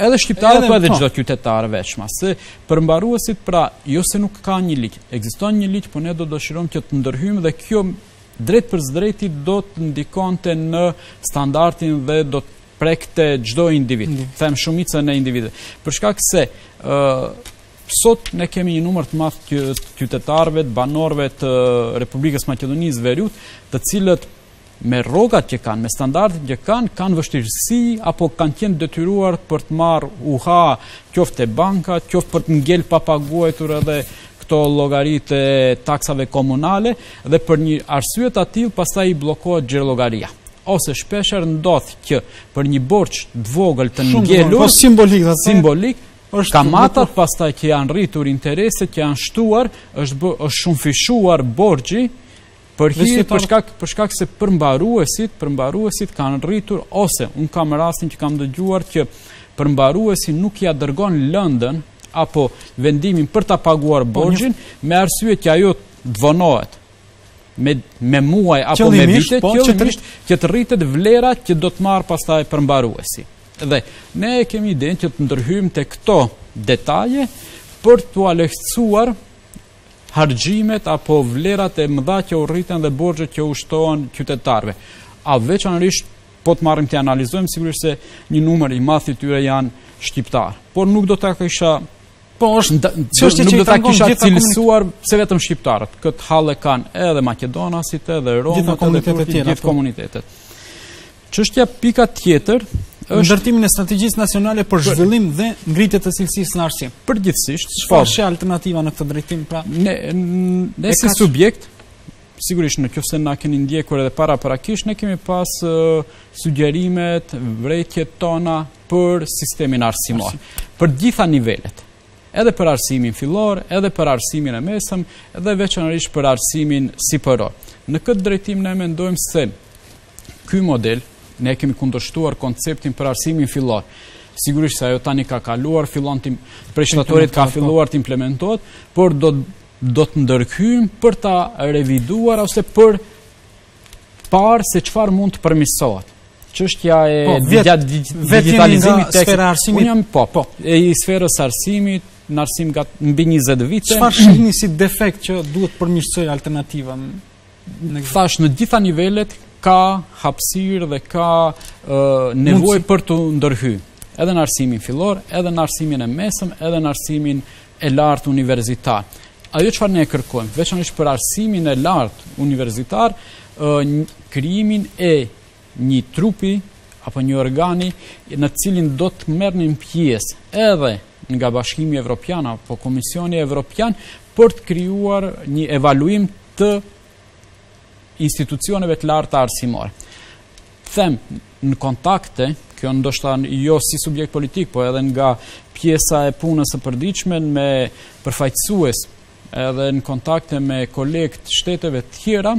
Edhe shqiptarët po edhe çdo qytetar veçmas, se përmbaruesit pra jo se nuk ka një ligj, ekziston një ligj, por ne do dëshirojmë që të ndërhyjmë dhe kjo drejtpërdrejti do të ndikonte në standartin dhe do të prekte çdo individ. Mm. Them shumicën e individëve. Për shkak se ë sot ne kemi një numër të madh të qytetarëve, të banorëve të Republikës së Maqedonisë së Veriut, të cilët me rrogat që kanë, me standardet që kanë, kanë vështirësi apo kanë qenë detyruar për të marrë hua, qoftë te banka, qoftë për të ngel pa paguajtur edhe këto llogaritë e taksave komunale dhe për një arsye të atillë pastaj i bllokohet gjithë llogaria ose shpeshherë ndodh që për një borxh të vogël të ngelur, po simbolik, simbolik, është kamatat nuk... pastaj që janë rritur intereset që janë shtuar, është bë, është shumëfishuar borxhi Për hir për shkak për shkak se përmbaruesit, përmbaruesit kanë rritur ose unë kam rastin që kam dëgjuar që përmbaruesi nuk ia dërgon lëndën apo vendimin për ta paguar po, borxhin me arsye që ajo të vonohet me me muaj apo me vite po, që të që të rritet vlera që do të marrë pastaj përmbaruesi. Dhe ne e kemi idenë që të ndërhyjmë te këto detaje për t'ua lehtësuar harxhimet apo vlerat e mëdha që u rriten dhe borxhet që u shtohen qytetarëve. A veçanërisht po të marrim të analizojmë sigurisht se një numër i madh i tyre janë shqiptarë. Por nuk do ta kisha Po është çështje që ta kisha cilësuar se vetëm shqiptarët. Kët hall kanë edhe maqedonasit edhe romat edhe komunitetet tjera. Gjithë komunitetet. Çështja pika tjetër është ndërtimin e strategjisë nacionale për zhvillim dhe ngritje të cilësisë në arsim. Përgjithsisht, çfarë është alternativa në këtë drejtim pra? Ne ne si subjekt sigurisht në qoftë se na keni ndjekur edhe paraprakisht ne kemi pas uh, sugjerimet, vërejtjet tona për sistemin arsimor, për gjitha nivelet edhe për arsimin fillor, edhe për arsimin e mesëm, edhe veçanërisht për arsimin sipëror. Në këtë drejtim ne mendojmë se Ky model, ne e kemi kundërshtuar konceptin për arsimin fillor. Sigurisht se ajo tani ka kaluar, fillon prej shtatorit ka filluar të implementohet, por do do të ndërhyjmë për ta reviduar ose për parë se çfarë mund të përmirësohet. Çështja e po, digitalizimit tek sfera arsimit. Unë jam po, po, e i sferës arsimit, në arsim ka mbi 20 vite. Çfarë shihni si defekt që duhet të përmirësojë Alternativa? Ne thash në gjitha nivelet ka hapësirë dhe ka nevojë për të ndërhy. Edhe në arsimin fillor, edhe në arsimin e mesëm, edhe në arsimin e lartë universitar. Ajo çfarë ne kërkojmë, veçanërisht për arsimin e lartë universitar, krijimin e një trupi apo një organi në të cilin do të merrnin pjesë edhe nga Bashkimi Evropian apo Komisioni Evropian për të krijuar një evaluim të institucioneve të larta arsimore. Them në kontakte, kjo ndoshta jo si subjekt politik, po edhe nga pjesa e punës së përditshme me përfaqësues edhe në kontakte me kolegë të shteteve të tjera,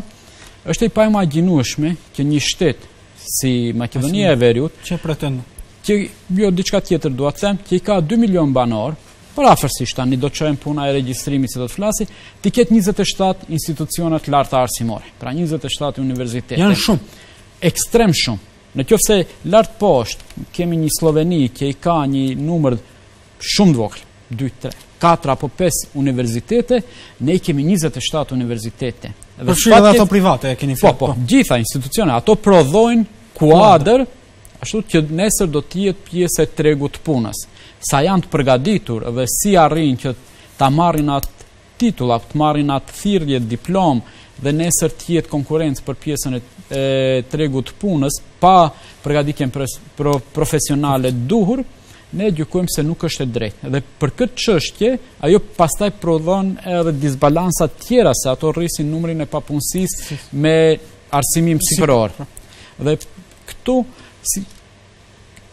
është e paimagjinueshme që një shtet si Maqedonia e Veriut, që pretendon që jo diçka tjetër dua të them, që i ka 2 milion banorë, por afërsisht tani do të shohim puna e regjistrimit se do të flasi, t'i ketë 27 institucione të larta arsimore, pra 27 universitete. Janë shumë, ekstrem shumë. Në qoftë se lart poshtë kemi një Sloveni që i ka një numër Shumë të vogël, 2, 3, 4 apo 5 universitete, ne i kemi 27 universitete. Përfshirë dhe ato private e keni fjalën. Po, po, po, gjitha institucione, ato prodhojnë kuadër, ashtu që nesër do të jetë pjesë e tregut të punës. Sa janë të përgaditur dhe si arrijnë që ta marrin atë titulla, të marrin atë thirrje, diplomë dhe nesër të jetë konkurrencë për pjesën e tregut të punës pa përgatitjen profesionale të duhur, ne gjykojmë se nuk është e drejtë. Dhe për këtë çështje, ajo pastaj prodhon edhe disbalanca të tjera se ato rrisin numrin e papunësisë me arsimim superior. Pra. Dhe këtu si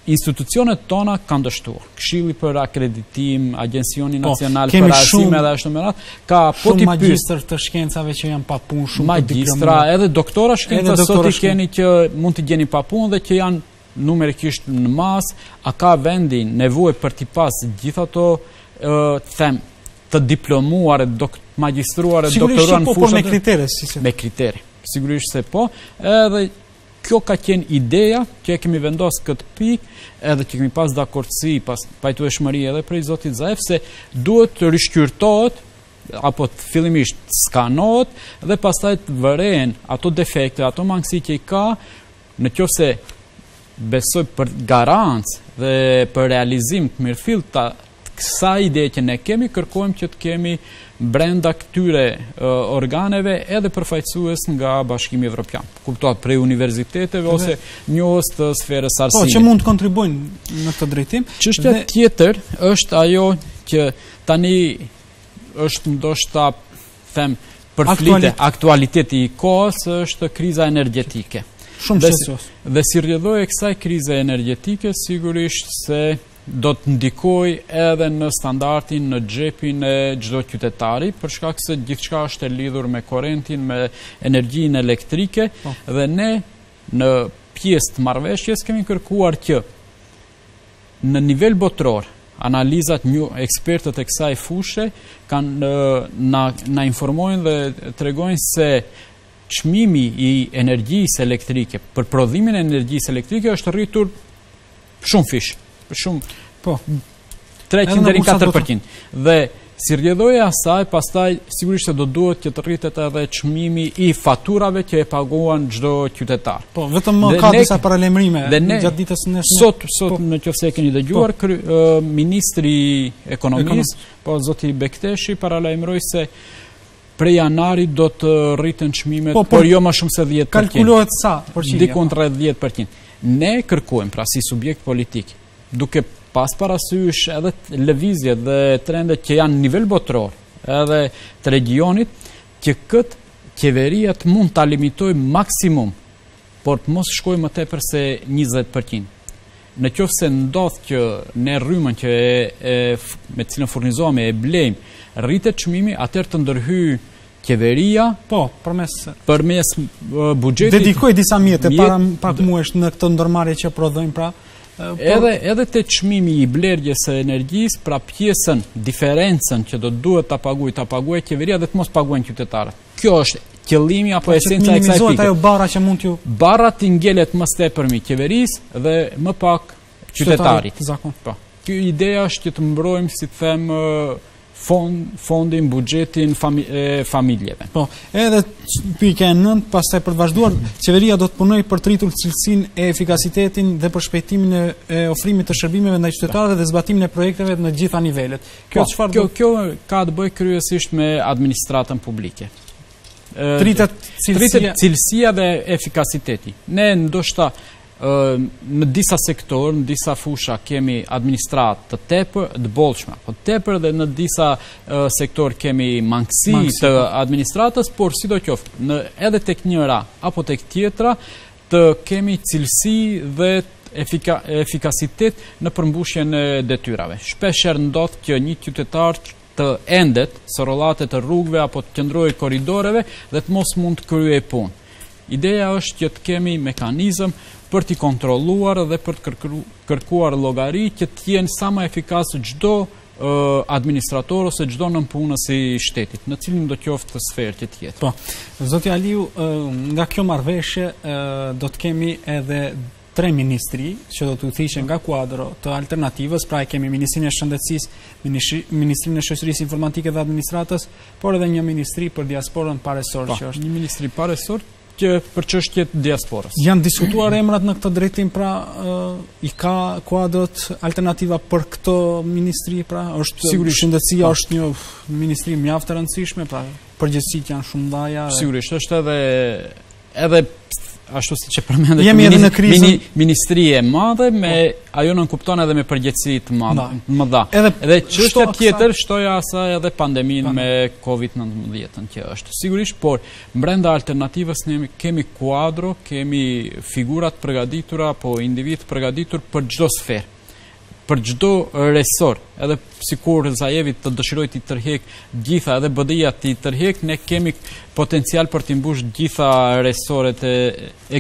Institucionet tona kanë dështuar. Këshilli për akreditim, Agjencioni, po, Nacional për Arsim dhe ashtu me radhë, ka po ti magjistra të shkencave që janë pa punë shumë magjistra, edhe doktora shkence sot i keni që mund t'i gjeni pa punë dhe që janë numerikisht në masë, a ka vendi nevojë për t'i pas gjithë ato them të diplomuar e të magjistruar e doktoruar në po, po, fushën. Sigurisht po me kritere, si se. Me kritere. Sigurisht se po, edhe Kjo ka qenë ideja që e kemi vendosë këtë pikë edhe që kemi pas dakordësi, pas pajtueshmëri edhe prej zotit Zaev, se duhet të rishqyrtohet apo të fillimisht skanohet dhe pastaj të vërehen ato defekte, ato mangësi që i ka në qoftë se besoj për garancë dhe për realizim të mirëfilltë të Të kësaj ideje që ne kemi kërkojmë që të kemi brenda këtyre organeve edhe përfaqësues nga Bashkimi Evropian. Kuptohet prej universiteteve ose njohës të sferës së arsimit. Po, që mund të kontribuojnë në këtë drejtim. Çështja tjetër është ajo që tani është ndoshta them përflitet aktualiteti i kohës është kriza energjetike. Shumë dhe, Dhe si rrjedhojë e kësaj krize energjetike sigurisht se do të ndikojë edhe në standardin në xhepin e çdo qytetari, për shkak se gjithçka është e lidhur me korentin, me energjinë elektrike po. dhe ne në pjesë të marrëveshjes kemi kërkuar që në nivel botëror analizat, ekspertët e kësaj fushe kanë na informojnë dhe tregojnë se çmimi i energjisë elektrike për prodhimin e energjisë elektrike është rritur Shumëfish, shumë, po, 300 deri 400. Dhe si rrjedhojë e asaj, pastaj sigurisht se do duhet që të rritet edhe çmimi i faturave që e paguan çdo qytetar. Po, vetëm më ka disa paralajmërime gjatë ditës se nesër. Sot sot po. në qoftë se e keni dëgjuar, po. ministri i ekonomisë, po zoti Bekteshi paralajmëroi se Prej janarit do të rriten çmimet, po, por, por jo më shumë se 10%. Kalkulohet sa përqind? Diku rreth 10%. Ne kërkojmë pra si subjekt politik, duke pas parasysh edhe lëvizjet dhe trendet që janë nivel botëror, edhe të regjionit, që këtë qeveria të mund ta limitojë maksimum por të mos shkojë më tepër se njëzet për qind. Në qoftë se ndodh që ne rrymën që e, e me të cilën furnizohemi e blejmë, rritet çmimi, atëherë të ndërhyjë qeveria po përmes përmes buxhetit dedikoi disa mjete para pak muajsh në këtë ndërmarrje që prodhon pra po, edhe edhe te çmimi i blerjes së energjisë pra pjesën diferencën që do duhet ta paguaj ta paguaj qeveria dhe të mos paguajnë qytetarët Kjo është qëllimi apo po, esenca e kësaj pike. ajo barra që mund t'ju, barra të ngelet më së tepërmi qeverisë dhe më pak qytetarit. Zakon. Po. Kjo ideja është që të mbrojmë, si të them, fond, fondin, bugjetin fami, e, familjeve. Po, edhe pika e nëntë, pastaj për të vazhduar, qeveria do të punojë për të rritur cilësinë, efikasitetin dhe përshpejtimin e, e ofrimit të shërbimeve ndaj qytetarëve dhe zbatimin e projekteve në gjitha nivelet. Kjo, po, kjo, kjo ka të bëjë kryesisht me administratën publike. T'rritet cilësia. cilësia dhe efikasiteti. Ne ndoshta në disa sektorë, në disa fusha kemi administratë të tepër, të bollshme, po tepër dhe në disa sektorë kemi mangësi të po. administratës, por sidoqoftë, në edhe tek njëra apo tek tjetra, të kemi cilësi dhe efikasitet në përmbushjen e detyrave. Shpeshherë ndodh që një qytetar të endet, sorollatet rrugëve apo të qëndrojë korridoreve dhe të mos mund të kryejë punë. Ideja është që të kemi mekanizëm për t'i kontrolluar dhe për të kërkuar llogari që të jenë sa më efikasë çdo administrator ose çdo nëpunës i shtetit, në cilëndo qoftë sferë që të jetë. Po. Zoti Aliu, nga kjo marrëveshje do të kemi edhe tre ministri që do të udhëhiqen nga kuadro të Alternativës, pra e kemi Ministrinë e Shëndetësisë, Ministrinë e Shoqërisë Informatike dhe Administratës, por edhe një ministri për diasporën pa resor po, që është. Një ministri pa resor që për çështje të diasporës. Janë diskutuar emrat në këtë drejtim, pra i ka kuadrot Alternativa për këto ministri, pra është sigurisht shëndetësia po. është një ministri mjaft e rëndësishme, pra përgjegjësitë janë shumë mëdha. Sigurisht është edhe edhe ashtu siç e përmendët jemi edhe në krizë mini, ministri e madhe me po. ajo nënkupton edhe me përgjegjësi të madhe mëdha edhe edhe çështja tjetër shtoja kësaj edhe pandeminë me covid-19 që është sigurisht por Mbrenda Alternativës ne kemi kuadro, kemi figura të përgaditura apo individë të përgaditur për çdo sferë për çdo resor, edhe sikur Zajevi të dëshirojë t'i tërhek gjitha edhe BDI-ja t'i tërhek, ne kemi potencial për t'i mbush gjitha resoret e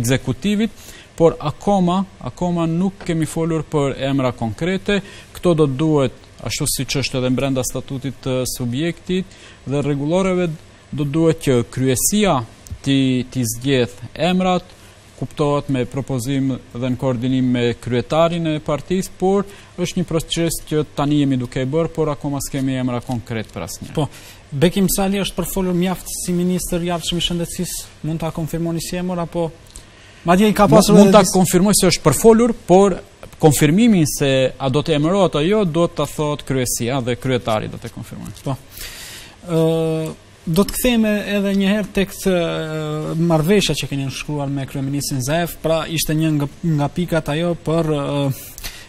ekzekutivit, por akoma, akoma nuk kemi folur për emra konkrete, këto do të duhet ashtu siç është edhe mbrenda statutit të subjektit dhe rregulloreve Do duhet që kryesia t'i zgjedh emrat, kuptohet me propozim dhe në koordinim me kryetarin e partisë, por është një proces që tani jemi duke bërë, por akoma s'kemi emra konkret për asnjë. Po, Bekim Sali është përfolur mjaft si ministër i ardhshëm i shëndetësisë, mund ta konfirmoni si emër apo Madje i ka pasur mund ta konfirmoj se është përfolur, por konfirmimin se a do të emërohet apo jo do ta thotë kryesia dhe kryetari do ta konfirmojë. Po. Ëh do të kthehemi edhe një herë tek marrëveshja që keni nënshkruar me kryeministrin Zaev, pra ishte një nga, nga pikat ajo për uh,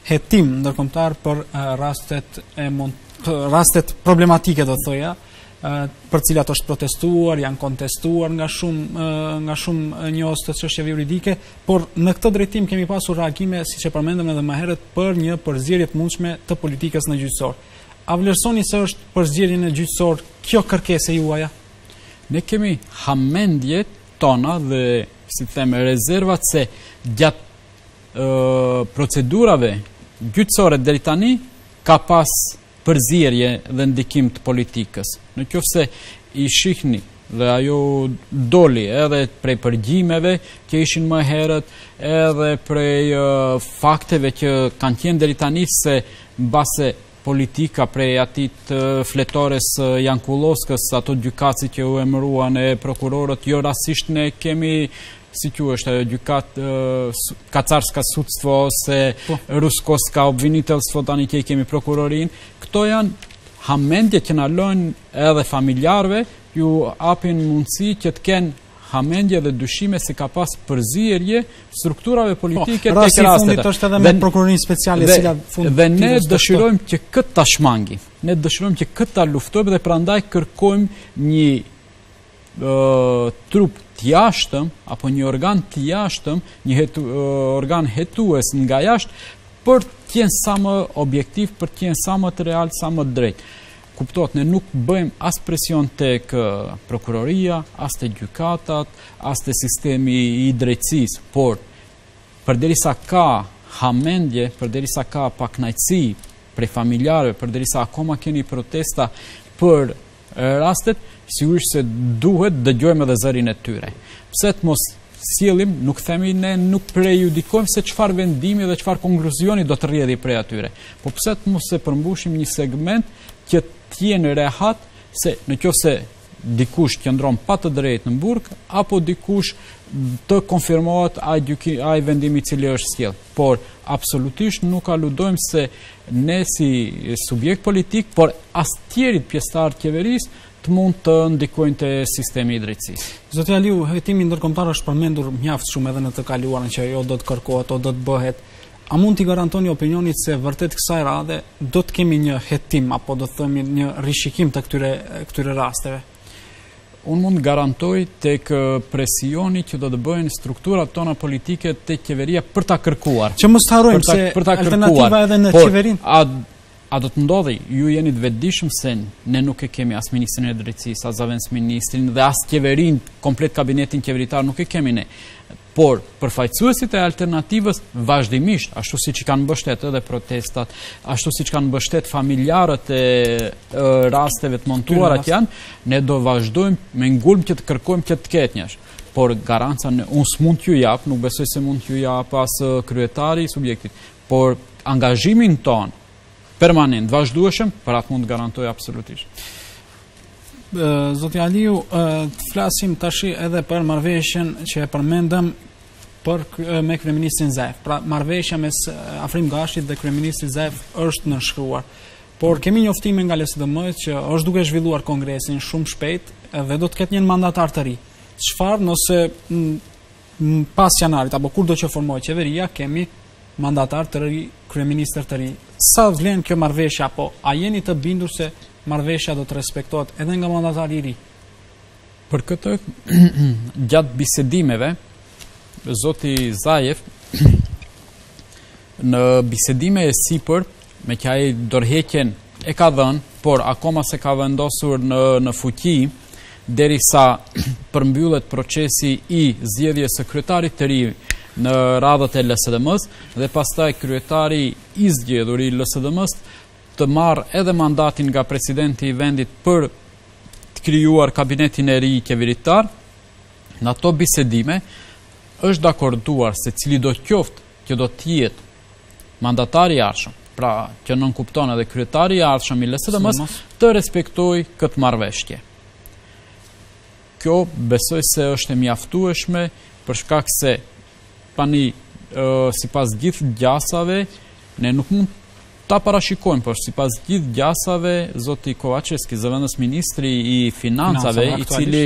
hetim ndërkombëtar për uh, rastet ëh rastet problematike do të thoja, për të cilat është protestuar, janë kontestuar nga shumë nga shumë njohës të çështjeve juridike, por në këtë drejtim kemi pasur reagime, siç e përmendëm edhe më herët, për një përzierje të mundshme të politikës në gjyqësor. A vlerësoni se është përzierje në gjyqësor kjo kërkesë e juaja? Ne kemi hamendjet tona dhe si të them rezervat se gjatë procedurave gjyqësore deri tani ka pas përzierje dhe ndikim të politikës. Në qoftë se i shihni dhe ajo doli edhe prej përgjimeve që ishin më herët, edhe prej fakteve që kanë qenë deri tani se mbase politika prej asaj fletores së Jankulloskës, ata gjykatësit që u emëruan e prokurorët, jo rastësisht ne kemi uh, siç është ajo gjykat kacarska sudstvo ose po. ruskoska obvinitelstvo tani që i kemi prokurorin këto janë hamendje që na lejojnë edhe familjarve ju japin mundësi që të kenë hamendje dhe dyshime se ka pas përzierje të strukturave po, politike po, tek rastet. Rasti është edhe me prokurorinë speciale dhe, si Dhe ne dëshirojmë që këtë ta shmangim, ne dëshirojmë që këtë ta luftojmë dhe prandaj kërkojmë një trup të jashtëm apo një organ të jashtëm, një hetu, organ hetues nga jashtë për të jenë sa më objektiv, për të jenë sa më të real, sa më të drejtë. Kuptohet ne nuk bëjmë as presion tek prokuroria, as te gjykatat, as te sistemi i drejtësisë, por përderisa ka hamendje, përderisa ka pakënaqësi prej familjarëve, përderisa akoma keni protesta për rastet, sigurisht se duhet të dëgjojmë edhe zërin e tyre. Pse të mos sjellim, nuk themi ne nuk prejudikojmë se çfarë vendimi dhe çfarë konkluzioni do të rrjedhi prej atyre. Po pse të mos e përmbushim një segment që të jenë rehat se në qoftë se dikush qëndron pa të drejtë në burg apo dikush të konfirmohet ai gjyki ai vendimi i cili është sjell. Por absolutisht nuk aludojmë se ne si subjekt politik, por as të tjerët pjesëtarë të qeverisë, të mund të ndikojnë te sistemi i drejtësisë. Zoti Aliu, hetimi ndërkombëtar është përmendur mjaft shumë edhe në të kaluarën që jo do të kërkohet, o do të bëhet. A mund t'i garantoni opinionit se vërtet kësaj radhe do të kemi një hetim, apo do të themi një rishikim të këtyre, këtyre rasteve? Unë mund të garantoj tek presioni që do të bëjnë strukturat tona politike tek qeveria për ta kërkuar. Që mos harrojmë se për ta Alternativa edhe në qeverinë. A a do të ndodhë? Ju jeni të vetëdijshëm se ne nuk e kemi as ministrinë e drejtësisë, as zëvendësministrin dhe as qeverinë, komplet kabinetin qeveritar nuk e kemi ne. Por, përfaqësuesit e Alternativës vazhdimisht, ashtu siç i kanë mbështet edhe protestat, ashtu siç kanë mbështet familjarët e rasteve të montuara që janë, ne do vazhdojmë me ngulm që të kërkojmë që të ketë njësh. Por garanca unë s'mund t'ju jap, nuk besoj se mund t'ju japë as kryetari i subjektit, por angazhimin tonë permanent, vazhdueshëm, për atë mund të garantoj absolutisht. Zoti Aliu, të flasim tash edhe për marrëveshjen që e përmendëm për me kryeministrin Zaev. Pra marrëveshja mes Afrim Gashit dhe kryeministrit Zaev është nënshkruar. Por kemi njoftime nga LSDM-ja që është duke zhvilluar kongresin shumë shpejt dhe do të ketë një mandatar të ri. Çfarë nëse Pas janarit apo kurdo që formohet qeveria, kemi mandatar të ri, kryeministër të ri. Sa vlen kjo marrëveshja apo a jeni të bindur se marrëveshja do të respektohet edhe nga mandatari i ri? Për këtë gjatë bisedimeve zoti Zajev në bisedime e sipër Meqë ai dorëheqjen e ka dhënë, por akoma s'e ka vendosur në në fuqi, derisa përmbyllet procesi i zgjedhjes së kryetarit të ri në radhët e LSDM-së dhe pastaj kryetari i zgjedhur i LSDM-së të marrë edhe mandatin nga presidenti i vendit për të krijuar kabinetin e ri qeveritar, në ato bisedime është dakorduar se cilido të qoftë që do të jetë mandatari i ardhshëm, pra që nënkupton edhe kryetari i ardhshëm i LSDM-së, të respektojë këtë marrëveshje. Kjo besoj se është e mjaftueshme për shkak se tani sipas gjithë gjasave ne nuk mund ta parashikojmë, por sipas gjithë gjasave, zoti Kovaçevski, zëvendësministri i financave, i cili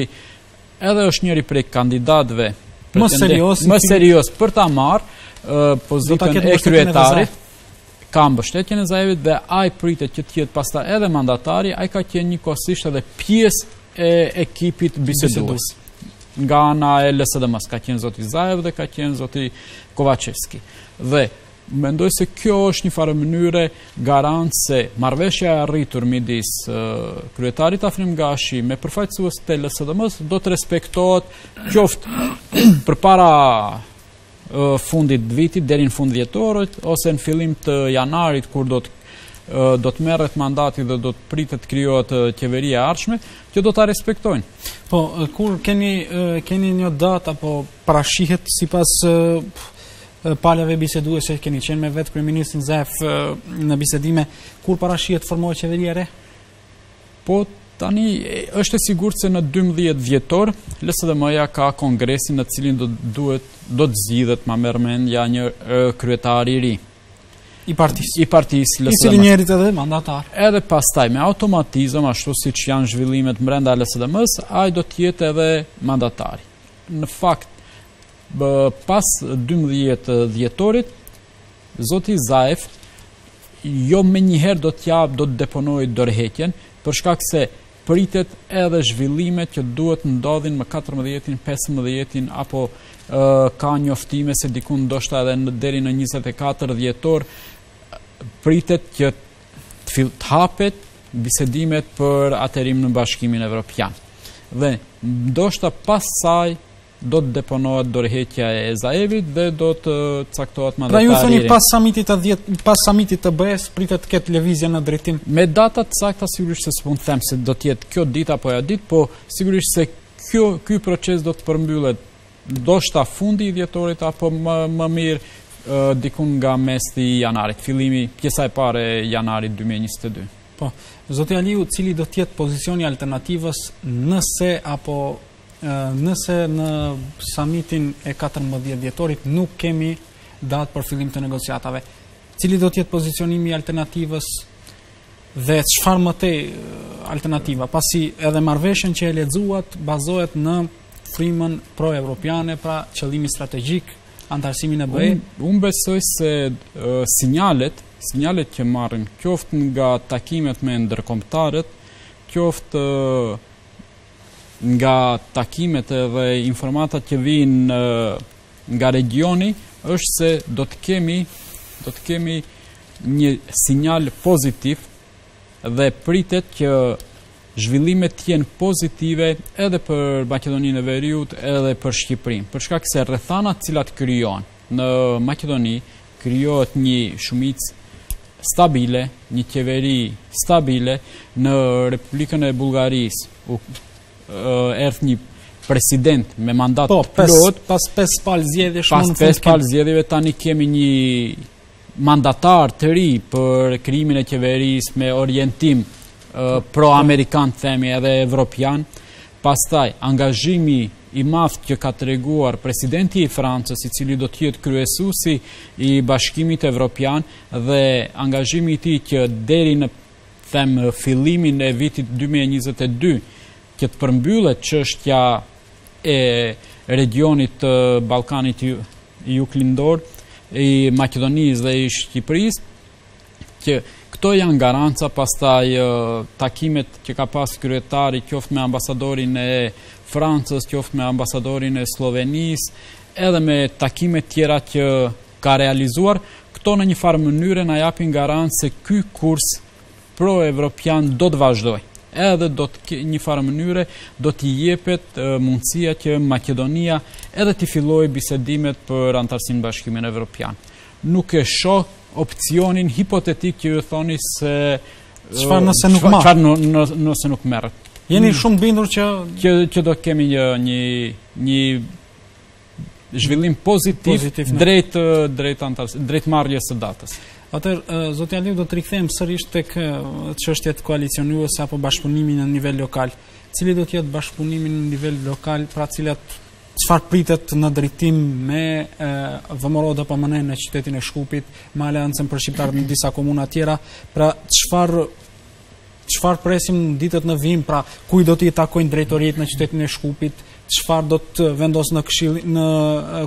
Edhe është njëri prej kandidatëve më seriozë, më seriozë për ta marrë pozitën e kryetarit ka mbështetjen e Zajevit dhe ai pritet që të jetë pastaj edhe mandatari, ai ka qenë njëkohësisht edhe pjesë e ekipit bisedues. Nga ana e LSDM-së ka qenë zoti Zajev dhe ka qenë zoti Kovaçevski. Dhe Mendoj se kjo është një farë mënyre garant se marrëveshja e arritur midis kryetarit Afrim Gashi me përfaqësues të të LSDM-së do të respektohet qoftë përpara fundit të vitit deri në fund dhjetorit ose në fillim të janarit kur do të do të merret mandati dhe do të pritet të krijohet qeveria e ardhshme, që do ta respektojnë. Po, kur keni keni një datë apo parashihet sipas palëve biseduese keni qenë me vetë kryeministrin Zaev në bisedime kur parashihet të formohet qeveria e re? Po tani është e sigurt se në 12 dhjetor LSDM-ja ka kongresin në cilin do të duhet do të zgjidhet ma merr mendja një kryetar i ri i partisë i partisë LSDM. I cili njëherit edhe mandatar. Edhe pastaj me automatizëm ashtu siç janë zhvillimet brenda LSDM-s, ai do të jetë edhe mandatari. Në fakt Pas dymbëdhjetë dhjetorit, zoti Zaev jo menjëherë do të jap, do të deponojë dorëheqjen, për shkak se pritet edhe zhvillimet që duhet të ndodhin më 14-in, 15-in apo ka njoftime se diku ndoshta edhe në deri në 24 dhjetor pritet që të fill të hapet bisedimet për aderim në Bashkimin Evropian. Dhe ndoshta pas saj Do të deponohet dorëheqja e Zaevit dhe do të caktohet mandatari. Pra ju thoni pas samitit të 10, pas samitit të BE-së pritet të ketë lëvizje në drejtim. Me data të sakta sigurisht se s'mund të them se do të jetë kjo ditë apo ajo ditë, po sigurisht se kjo ky proces do të përmbyllet ndoshta fundi i dhjetorit apo më së miri dikun nga mesti i janarit, fillimi pjesa e parë e janarit 2022. Po, zoti Aliu, cili do të jetë pozicioni i Alternativës nëse apo Nëse në samitin e katërmbëdhjetë dhjetorit nuk kemi datë për fillim të negociatave, cili do të jetë pozicionimi i alternativës dhe çfarë më tej alternativa, pasi edhe marrëveshjen që e lexuat bazohet në frymën pro-evropiane, pra qëllimi strategjik anëtarësimin në BE. Unë unë besoj se uh, sinjalet, sinjalet që marrim qoftë nga takimet me ndërkombëtarët, qoftë uh, Nga takimet dhe informatat që vijnë nga regioni është se do të kemi do të kemi një sinjal pozitiv dhe pritet që zhvillimet të jenë pozitive edhe për Maqedoninë e Veriut, edhe për Shqipërinë. Për shkak se rrethanat të cilat krijohen në Maqedoni krijohet një shumicë stabile, një qeveri stabile në Republikën e Bullgarisë. Erdh një president me mandat po, të plotë, pas pesë palë zgjedhjesh, pas pesë palë zgjedhjeve tani kemi një mandatar të ri për krijimin e qeverisë me orientim pro-amerikan, themi edhe evropian, Pastaj, angazhimi i madh që ka treguar presidenti i Francës, i cili do të jetë kryesuesi i Bashkimit Evropian dhe angazhimi i tij që deri në them fillimin e vitit 2022 që të përmbyllet çështja e regjionit të Ballkanit Juglindor, i Maqedonisë dhe i Shqipërisë, Që këto janë garanca pastaj takimet që ka pas kryetari qoftë me ambasadorin e Francës, qoftë me ambasadorin e Slovenisë, edhe me takimet tjera që ka realizuar, këto në një farë mënyre na japin garancë se ky kurs pro-evropian do të vazhdojë edhe do të një farë mënyre do t'i jepet mundësia që Maqedonia edhe t'i fillojë bisedimet për antarësim në Bashkimin Evropian. Nuk e shoh opcionin hipotetik që ju thoni se çfarë nëse nuk marr. Çfarë nëse nuk merr. Jeni mm. shumë i bindur që që që do të kemi një një një zhvillim pozitiv, pozitiv drejt drejt antarës, drejt marrjes së datës. Atëherë zoti Aliu do të rikthehemi sërish tek çështjet koalicionuese apo bashkëpunimin në nivel lokal. Cili do të jetë bashkëpunimi në nivel lokal, pra cilat Çfarë pritet në drejtim me VMRO DPMNE në qytetin e Shkupit, me aleancën për shqiptarët në disa komuna tjera, pra çfarë çfarë presim në ditët në vijim, pra kujt do t'i takojnë drejtoritë në qytetin e Shkupit, çfarë do të vendoset në këshill në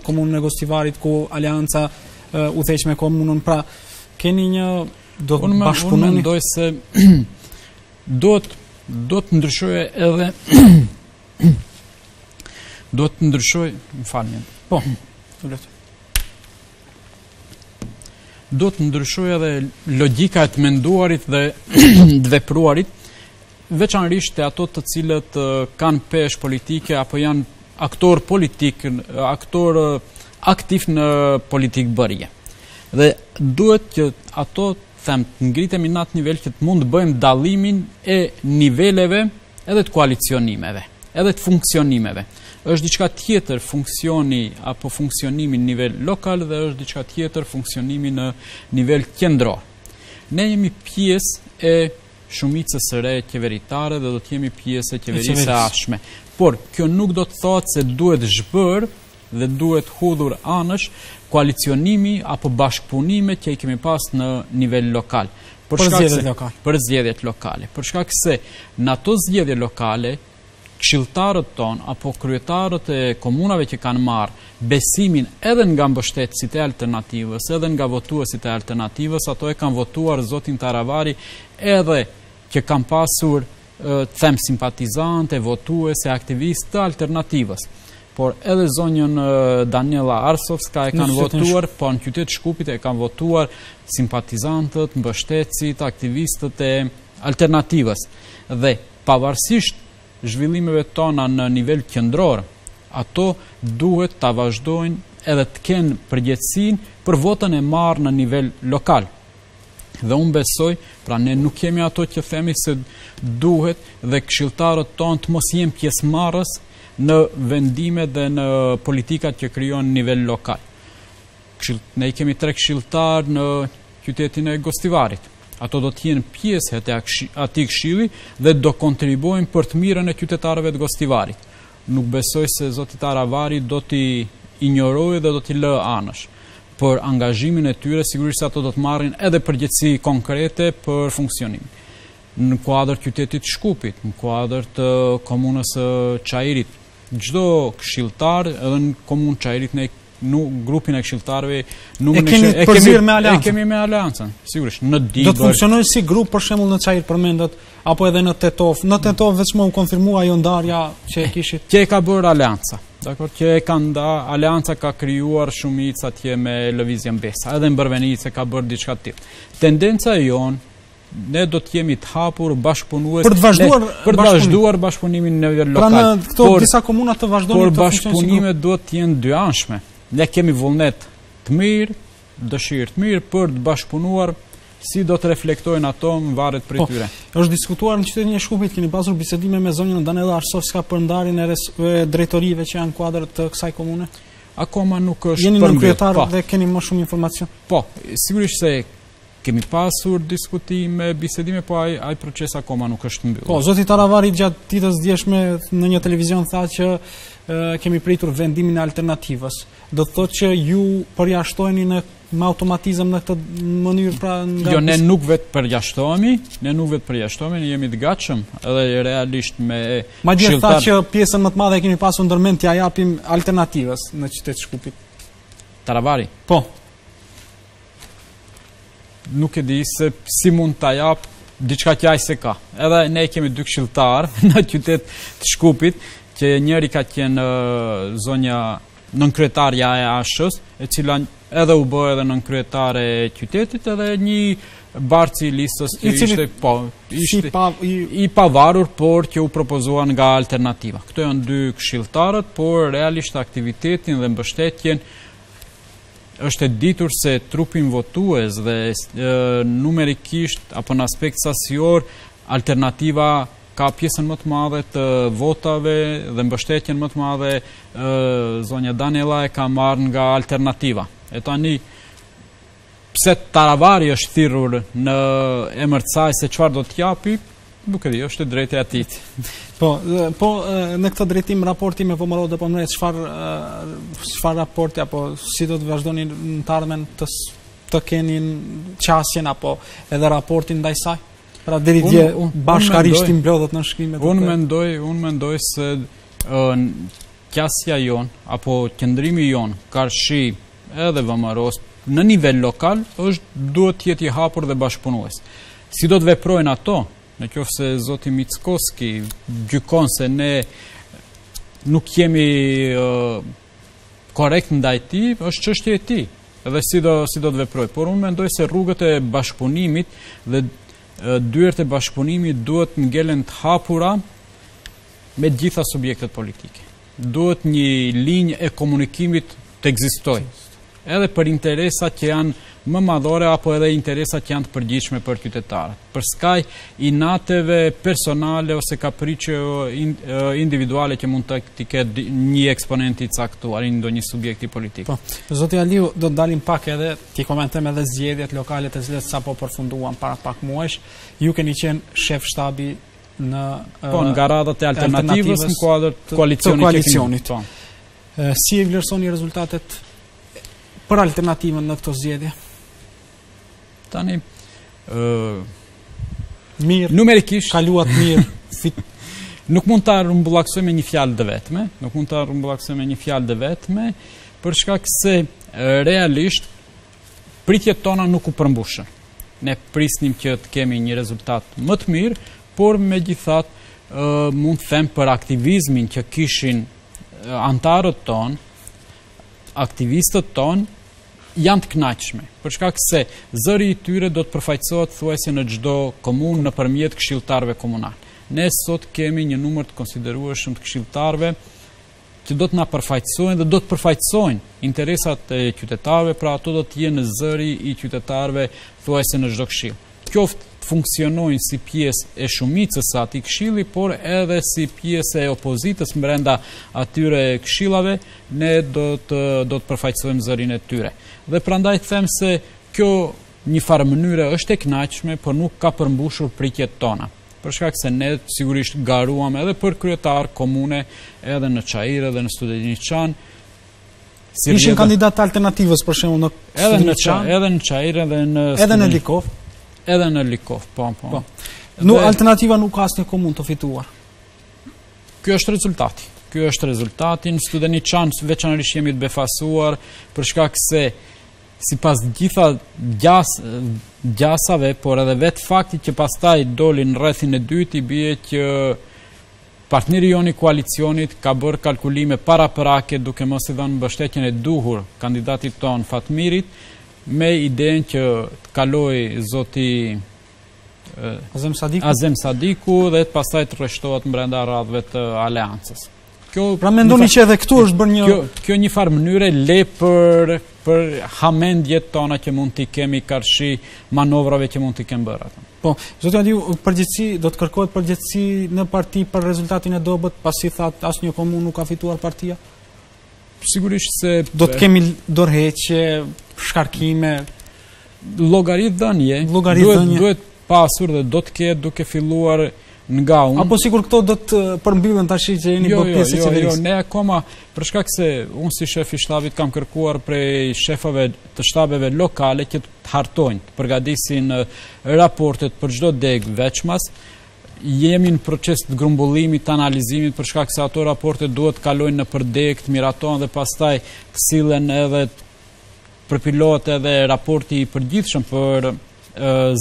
komunën e Gostivarit ku aleanca udhëheq me komunën, pra keni një do të bashkëpunoni. Unë mendoj se do të do të ndryshojë edhe Do të ndryshojë, më falni. Po. Do të ndryshojë edhe logjika e të menduarit dhe të vepruarit veçanërisht te ato të cilët kanë peshë politike apo janë aktorë politikë, aktorë aktivë në politikëbërje. Dhe duhet që ato them të ngritemi në atë nivel që të mund të bëjmë dallimin e niveleve edhe të koalicionimeve, edhe të funksionimeve. Është diçka tjetër funksioni apo funksionimi në nivel lokal dhe është diçka tjetër funksionimi në nivel qendror. Ne jemi pjesë e shumicës së re qeveritare dhe do të jemi pjesë e qeverisë së ardhshme. Por kjo nuk do të thotë se duhet zhbër dhe duhet hudhur anësh koalicionimi apo bashkëpunimet që i kemi pas në nivel lokal. Për, për zgjedhjet lokale. Për zgjedhjet lokale. Për shkak se në ato zgjedhje lokale, këshilltarët tonë, apo kryetarët e komunave që kanë marrë besimin edhe nga mbështetësit e alternativës, edhe nga votuesit e alternativës, ato e kanë votuar zotin Taravari edhe që kanë pasur të them simpatizantë e votues e aktivistë të alternativës. Por edhe zonjën Daniela Arsovska e kanë votuar, po në qytet t'Shkupit e kanë votuar simpatizantët, mbështetësit, aktivistët e alternativës. Dhe pavarësisht zhvillimeve tona në nivel qëndror, ato duhet të vazhdojnë edhe të kenë përgjegjësinë për votën e marrë në nivel lokal. Dhe unë besoj, pra ne nuk kemi ato që themi se duhet dhe këshilltarët tonë të mos jenë pjesëmarrës në vendime dhe në politikat që krijon nivel lokal. Ne i kemi tre këshilltarë në qytetin e Gostivarit. Ato do të jenë pjesë e atij këshilli dhe do kontribuojnë për të mirën e qytetarëve të Gostivarit. Nuk besoj se zoti Taravari do t'i injorojë dhe do t'i lë anësh për angazhimin e tyre, sigurisht se ato do të marrin edhe përgjegjësi konkrete për funksionim. Në kuadër të qytetit të Shkupit, në kuadër të komunës së Çairit, çdo këshilltar edhe në komunë Çairit ne nuk grupin e këshilltarëve nuk e kemi e kemi me aleancën. E kemi me aleancën, sigurisht. Nëse do të funksionojë si grup për shembull në Çair përmendet apo edhe në Tetovë. Në Tetovë veçmë u konfirmua ajo ndarja që e kishit. Që e ka bërë aleanca. Dakord, që e ka nda aleanca ka krijuar shumicë atje me Lëvizjen Besa. Edhe në Bërvenicë ka bërë diçka të tillë. Tendenca e jonë Ne do të jemi të hapur bashkëpunues për të vazhduar për të vazhduar bashkëpunimin në nivel pra lokal. Pra në këto por, disa komuna të vazhdojnë por bashkëpunimet duhet të jenë të dyanshme. Ne kemi vullnet të mirë, dëshirë të mirë për të bashkëpunuar si do të reflektojnë ato varet prej, po, tyre. është diskutuar në qytetin e Shkupit, keni pasur bisedime me zonjën Daniela Arsovska për ndarjen e, e drejtorive që janë në kuadër të kësaj komune? Akoma nuk është përmbyllur. Jeni nënkryetar po. dhe keni më shumë informacion. Po, sigurisht se Kemi pasur diskutime, bisedime, po ai ai proces akoma nuk është mbyllur. Po zoti Taravari gjatë ditës së djeshme në një televizion tha që e, kemi pritur vendimin e alternativës. Do të thotë që ju përjashtoheni në me automatizëm në këtë mënyrë pra nga Jo, ne nuk vetëpërjashtohemi, ne nuk vetëpërjashtohemi, ne jemi të gatshëm edhe realisht me Madje tha që pjesën më të madhe e kemi pasur ndërmend t'ia japim alternativës në qytet t'Shkupit. Taravari. Po. nuk e di se si mund ta jap diçka që ai se ka. Edhe ne kemi dy këshilltarë në qytet të Shkupit, që njëri ka qenë zonja nënkryetarja e AAA-së, e cila edhe u bë edhe nënkryetare e qytetit edhe një bartësi i listës që ishte po, ishte i pavarur, por që u propozua nga alternativa. Këto janë dy këshilltarët, por realisht aktivitetin dhe mbështetjen Është e ditur se trupin votues dhe numerikisht apo në aspekt sasior alternativa ka pjesën më të madhe të votave dhe mbështetjen më të madhe zonja Danela e ka marrë nga alternativa. E tani, pse taravari është thirrur në emër të saj se çfarë do të japi, Nuk e di, është e drejta e tij. Po, po në këtë drejtim raporti me VMRO-DPMNE çfarë çfarë raporti apo si do të vazhdoni në të ardhmen ta keni qasjen apo edhe raportin ndaj saj? Pra deri dje bashkarisht i mblodhët nënshkrimet. Unë mendoj, unë mendoj se qasja jonë apo qëndrimi jonë karshi Edhe VMRO-s në nivel lokal është duhet të jetë i hapur dhe bashkëpunues. Si do të veprojnë ato? Në qoftë se zoti Mickoski gjykon se ne nuk jemi uh, korrekt ndaj tij, është çështje e tij dhe si do si do të veprojë. Por unë mendoj se rrugët e bashkëpunimit dhe dyert e bashkëpunimit duhet të ngelen të hapura me të gjitha subjektet politike. Duhet një linjë e komunikimit të ekzistojë edhe për interesat që janë më madhore apo edhe interesat që janë të përgjithshme për qytetarët. Përskaj inateve personale ose kapriçe individuale që mund t'i ketë një eksponent i caktuar i ndonjë subjekti politik. Po, zoti Aliu, do të ndalemi pak edhe t'i komentojmë edhe zgjedhjet lokale të cilat sapo përfunduan para pak muajsh. Ju keni qenë shef shtabi në po nga radhët e alternativës në kuadër të koalicionit. koalicionit. Po. Si e vlerësoni rezultatet për alternativën në këto zgjedhje? Tani ë mirë, numerikisht kaluat mirë. Fit... nuk mund ta rrumbullaksoj me një fjalë të vetme, nuk mund ta rrumbullaksoj me një fjalë të vetme, për shkak se realisht Pritjet tona nuk u përmbushën. Ne prisnim që të kemi një rezultat më të mirë, por megjithatë mund të them për aktivizmin që kishin anëtarët tonë, aktivistët tonë, janë të kënaqshme, për shkak se zëri i tyre do të përfaqësohet thuajse në çdo komunë nëpërmjet këshilltarëve komunalë. Ne sot kemi një numër të konsiderueshëm të këshilltarëve, që do të na përfaqësojnë dhe do të përfaqësojnë interesat e qytetarëve, pra ato do të jenë zëri i qytetarëve thuajse në çdo këshill. Qoftë funksionojnë si pjesë e shumicës së atij këshilli, por edhe si pjesë e opozitës brenda atyre këshillave, ne do të do të përfaqësojmë zërin e tyre. Dhe prandaj them se kjo një farë mënyre është e kënaqshme, por nuk ka përmbushur pritjet tona. për shkak se ne sigurisht garuam edhe për kryetar komune edhe në Çajir edhe në Studeniçan. Si ishin kandidatë të Alternativës për shembull në edhe në Çan, edhe në Çajir edhe në edhe në Likov, edhe në Likov, po po. po. Nuk dhe... alternativa nuk ka asnjë komunë të fituar. Ky është rezultati. Ky është rezultati në Studeniçan, veçanërisht jemi të befasuar për shkak se Sipas të gjitha gjas, gjasave, por edhe vetë fakti që pastaj doli në rrethin e dytë, i bie që partneri jonë i koalicionit ka bërë kalkulime paraprake duke mos i dhënë mbështetjen e duhur kandidatit tonë Fatmirit me idenë që të kalojë zoti Azem Sadiku, Azem Sadiku dhe të pastaj të rreshtohet brenda radhëve të aleancës. Kjo pra mendoni që edhe këtu është bërë një kjo kjo një farë mënyre lë për për hamendjet tona që mund t'i kemi karshi manovrave që mund t'i kenë bërë ata. Po, zoti Aliu, përgjegjësi, do të kërkohet përgjegjësi në parti për rezultatin e dobët, pasi thatë asnjë komunë nuk ka fituar partia? Sigurisht se... Do të kemi dorëheqje, shkarkime, llogaridhënie llogaridhënie duhet pasur dhe do të ketë duke filluar nga unë. Apo sikur këto do të përmbyllen tash që jeni jo, bërë jo, pjesë e jo, qeverisë. Jo, jo, ne akoma për shkak se unë si shef i shtabit kam kërkuar prej shefave të shtabeve lokale që të hartojnë, të përgatisin raportet për çdo degë veçmas jemi në proces të grumbullimit, të analizimit, për shkak se ato raporte duhet të kalojnë nëpër degë, të miratohen dhe pastaj të sillen edhe përpilohet edhe raporti i përgjithshëm për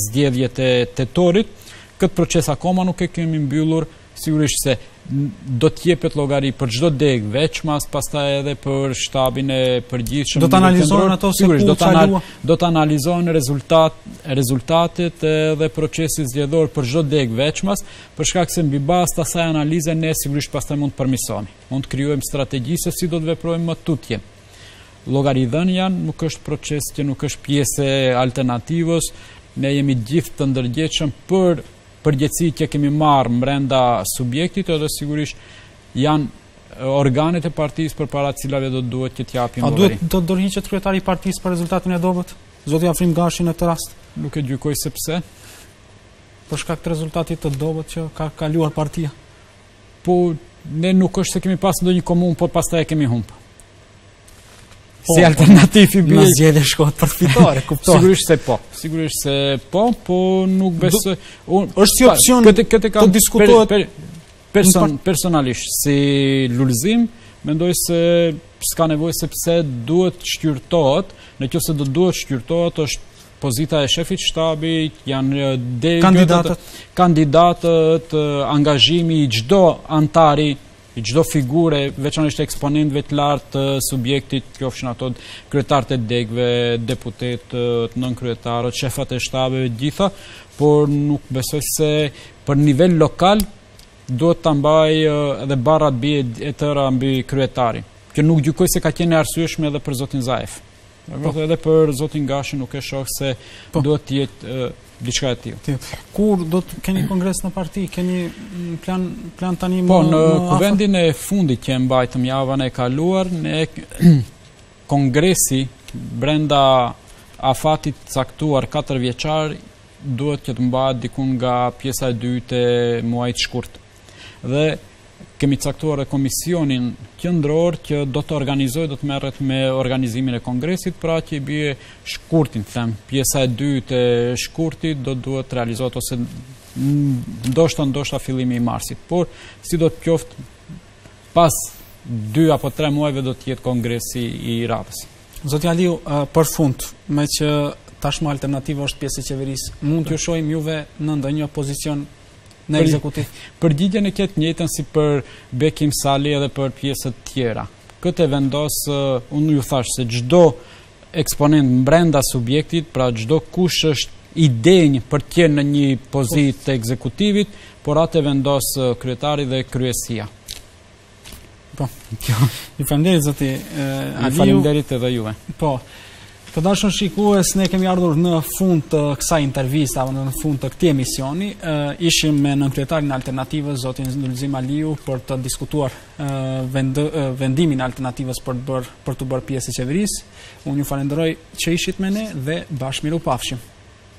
zgjedhjet e tetorit. Këtë proces akoma nuk e kemi mbyllur, sigurisht se do të jepet llogari për çdo degë veçmas, pastaj edhe për shtabin e përgjithshëm. Do të analizohen ato se ku çaloi. Do të analizohen rezultat, rezultatet dhe procesi zgjedhor për çdo degë veçmas, për shkak se mbi bazë të asaj analize ne sigurisht pastaj mund të përmirësoni. Mund të krijojmë strategji se si do të veprojmë më tutje. Llogaridhënia nuk është proces që nuk është pjesë e alternativës, ne jemi gjithë të ndërgjegjshëm për përgjegjësi që kemi marrë mbrenda subjektit edhe sigurisht janë organet e partisë përpara cilave do të duhet që t'japim A duhet do të dorëhiqet kryetari i partisë për rezultatin e dobët? Zoti Afrim Gashi në këtë rast? Nuk e gjykoj sepse për shkak të rezultatit të dobët që ka kaluar partia. Po ne nuk është se kemi pas ndonjë komunë, por pastaj e kemi humbë. Po, si alternativë i bie. Në zgjedhje shkohet për fitore, kuptohet. Sigurisht se po. Sigurisht se po, po nuk besoj. Është si opsion këtë këtë të diskutohet per, person, personalisht si Lulzim, mendoj se se ka nevojë sepse duhet shqyrtohet, në qoftë se do duhet shqyrtohet është pozita e shefit të shtabit janë dhe kandidatët, kandidatët angazhimi i çdo anëtari i çdo figure, veçanisht eksponentve të lartë të subjektit, qofshin ato kryetarët e degve, deputetët, nënkryetarët, shefat e shtabeve, të gjitha, por nuk besoj se për nivel lokal duhet ta mbajë edhe barra të bjerë e tëra mbi kryetarin. Kjo nuk gjykoj se ka qenë e arsyeshme edhe për zotin Zaev. Po edhe për zotin Gashi nuk e shoh se, po, duhet të jetë diçka e tillë. Kur do të keni kongres në parti, keni plan plan tani po, më Po në kuvendin e fundit që e mbajtëm javën e kaluar ne, kongresi brenda afatit të caktuar 4 vjeçar duhet që të mbahet dikun nga pjesa e dytë e muajit shkurt. Dhe kemi caktuar dhe komisionin qëndror që do të organizojë, do të merret me organizimin e kongresit, pra që i bie shkurtin, them, pjesa e dytë e shkurtit do duhet të realizohet ose ndoshta ndoshta fillimi i marsit, por si do të qoftë pas 2 apo 3 muajve do të jetë kongresi i radhës. Zoti Aliu, për fund, meqë tashmë alternativa është pjesë e qeverisë, mund t'ju shohim juve në ndonjë pozicion në ekzekutiv. Përgjigjen e ke të njëjtën si për Bekim Sali edhe për pjesët tjera. Këtë e vendos, unë ju thashë se çdo eksponent mbrenda subjektit, pra çdokush është i denjë për të qenë në një pozitë të ekzekutivit, por atë e vendos kryetari dhe kryesia. Po. Ju faleminderit zoti Aliu. Ju faleminderit edhe juve. Po. Të dashur shikues, ne kemi ardhur në fund të kësaj interviste, në në fund të këtij emisioni, ishim me nënkryetarin e Alternativës, zotin Lulzim Aliu, për të diskutuar vendimin e Alternativës për t'u bërë, për t'u bërë pjesë e qeverisë. Unë ju falënderoj që ishit me ne dhe bashkë mirupafshim.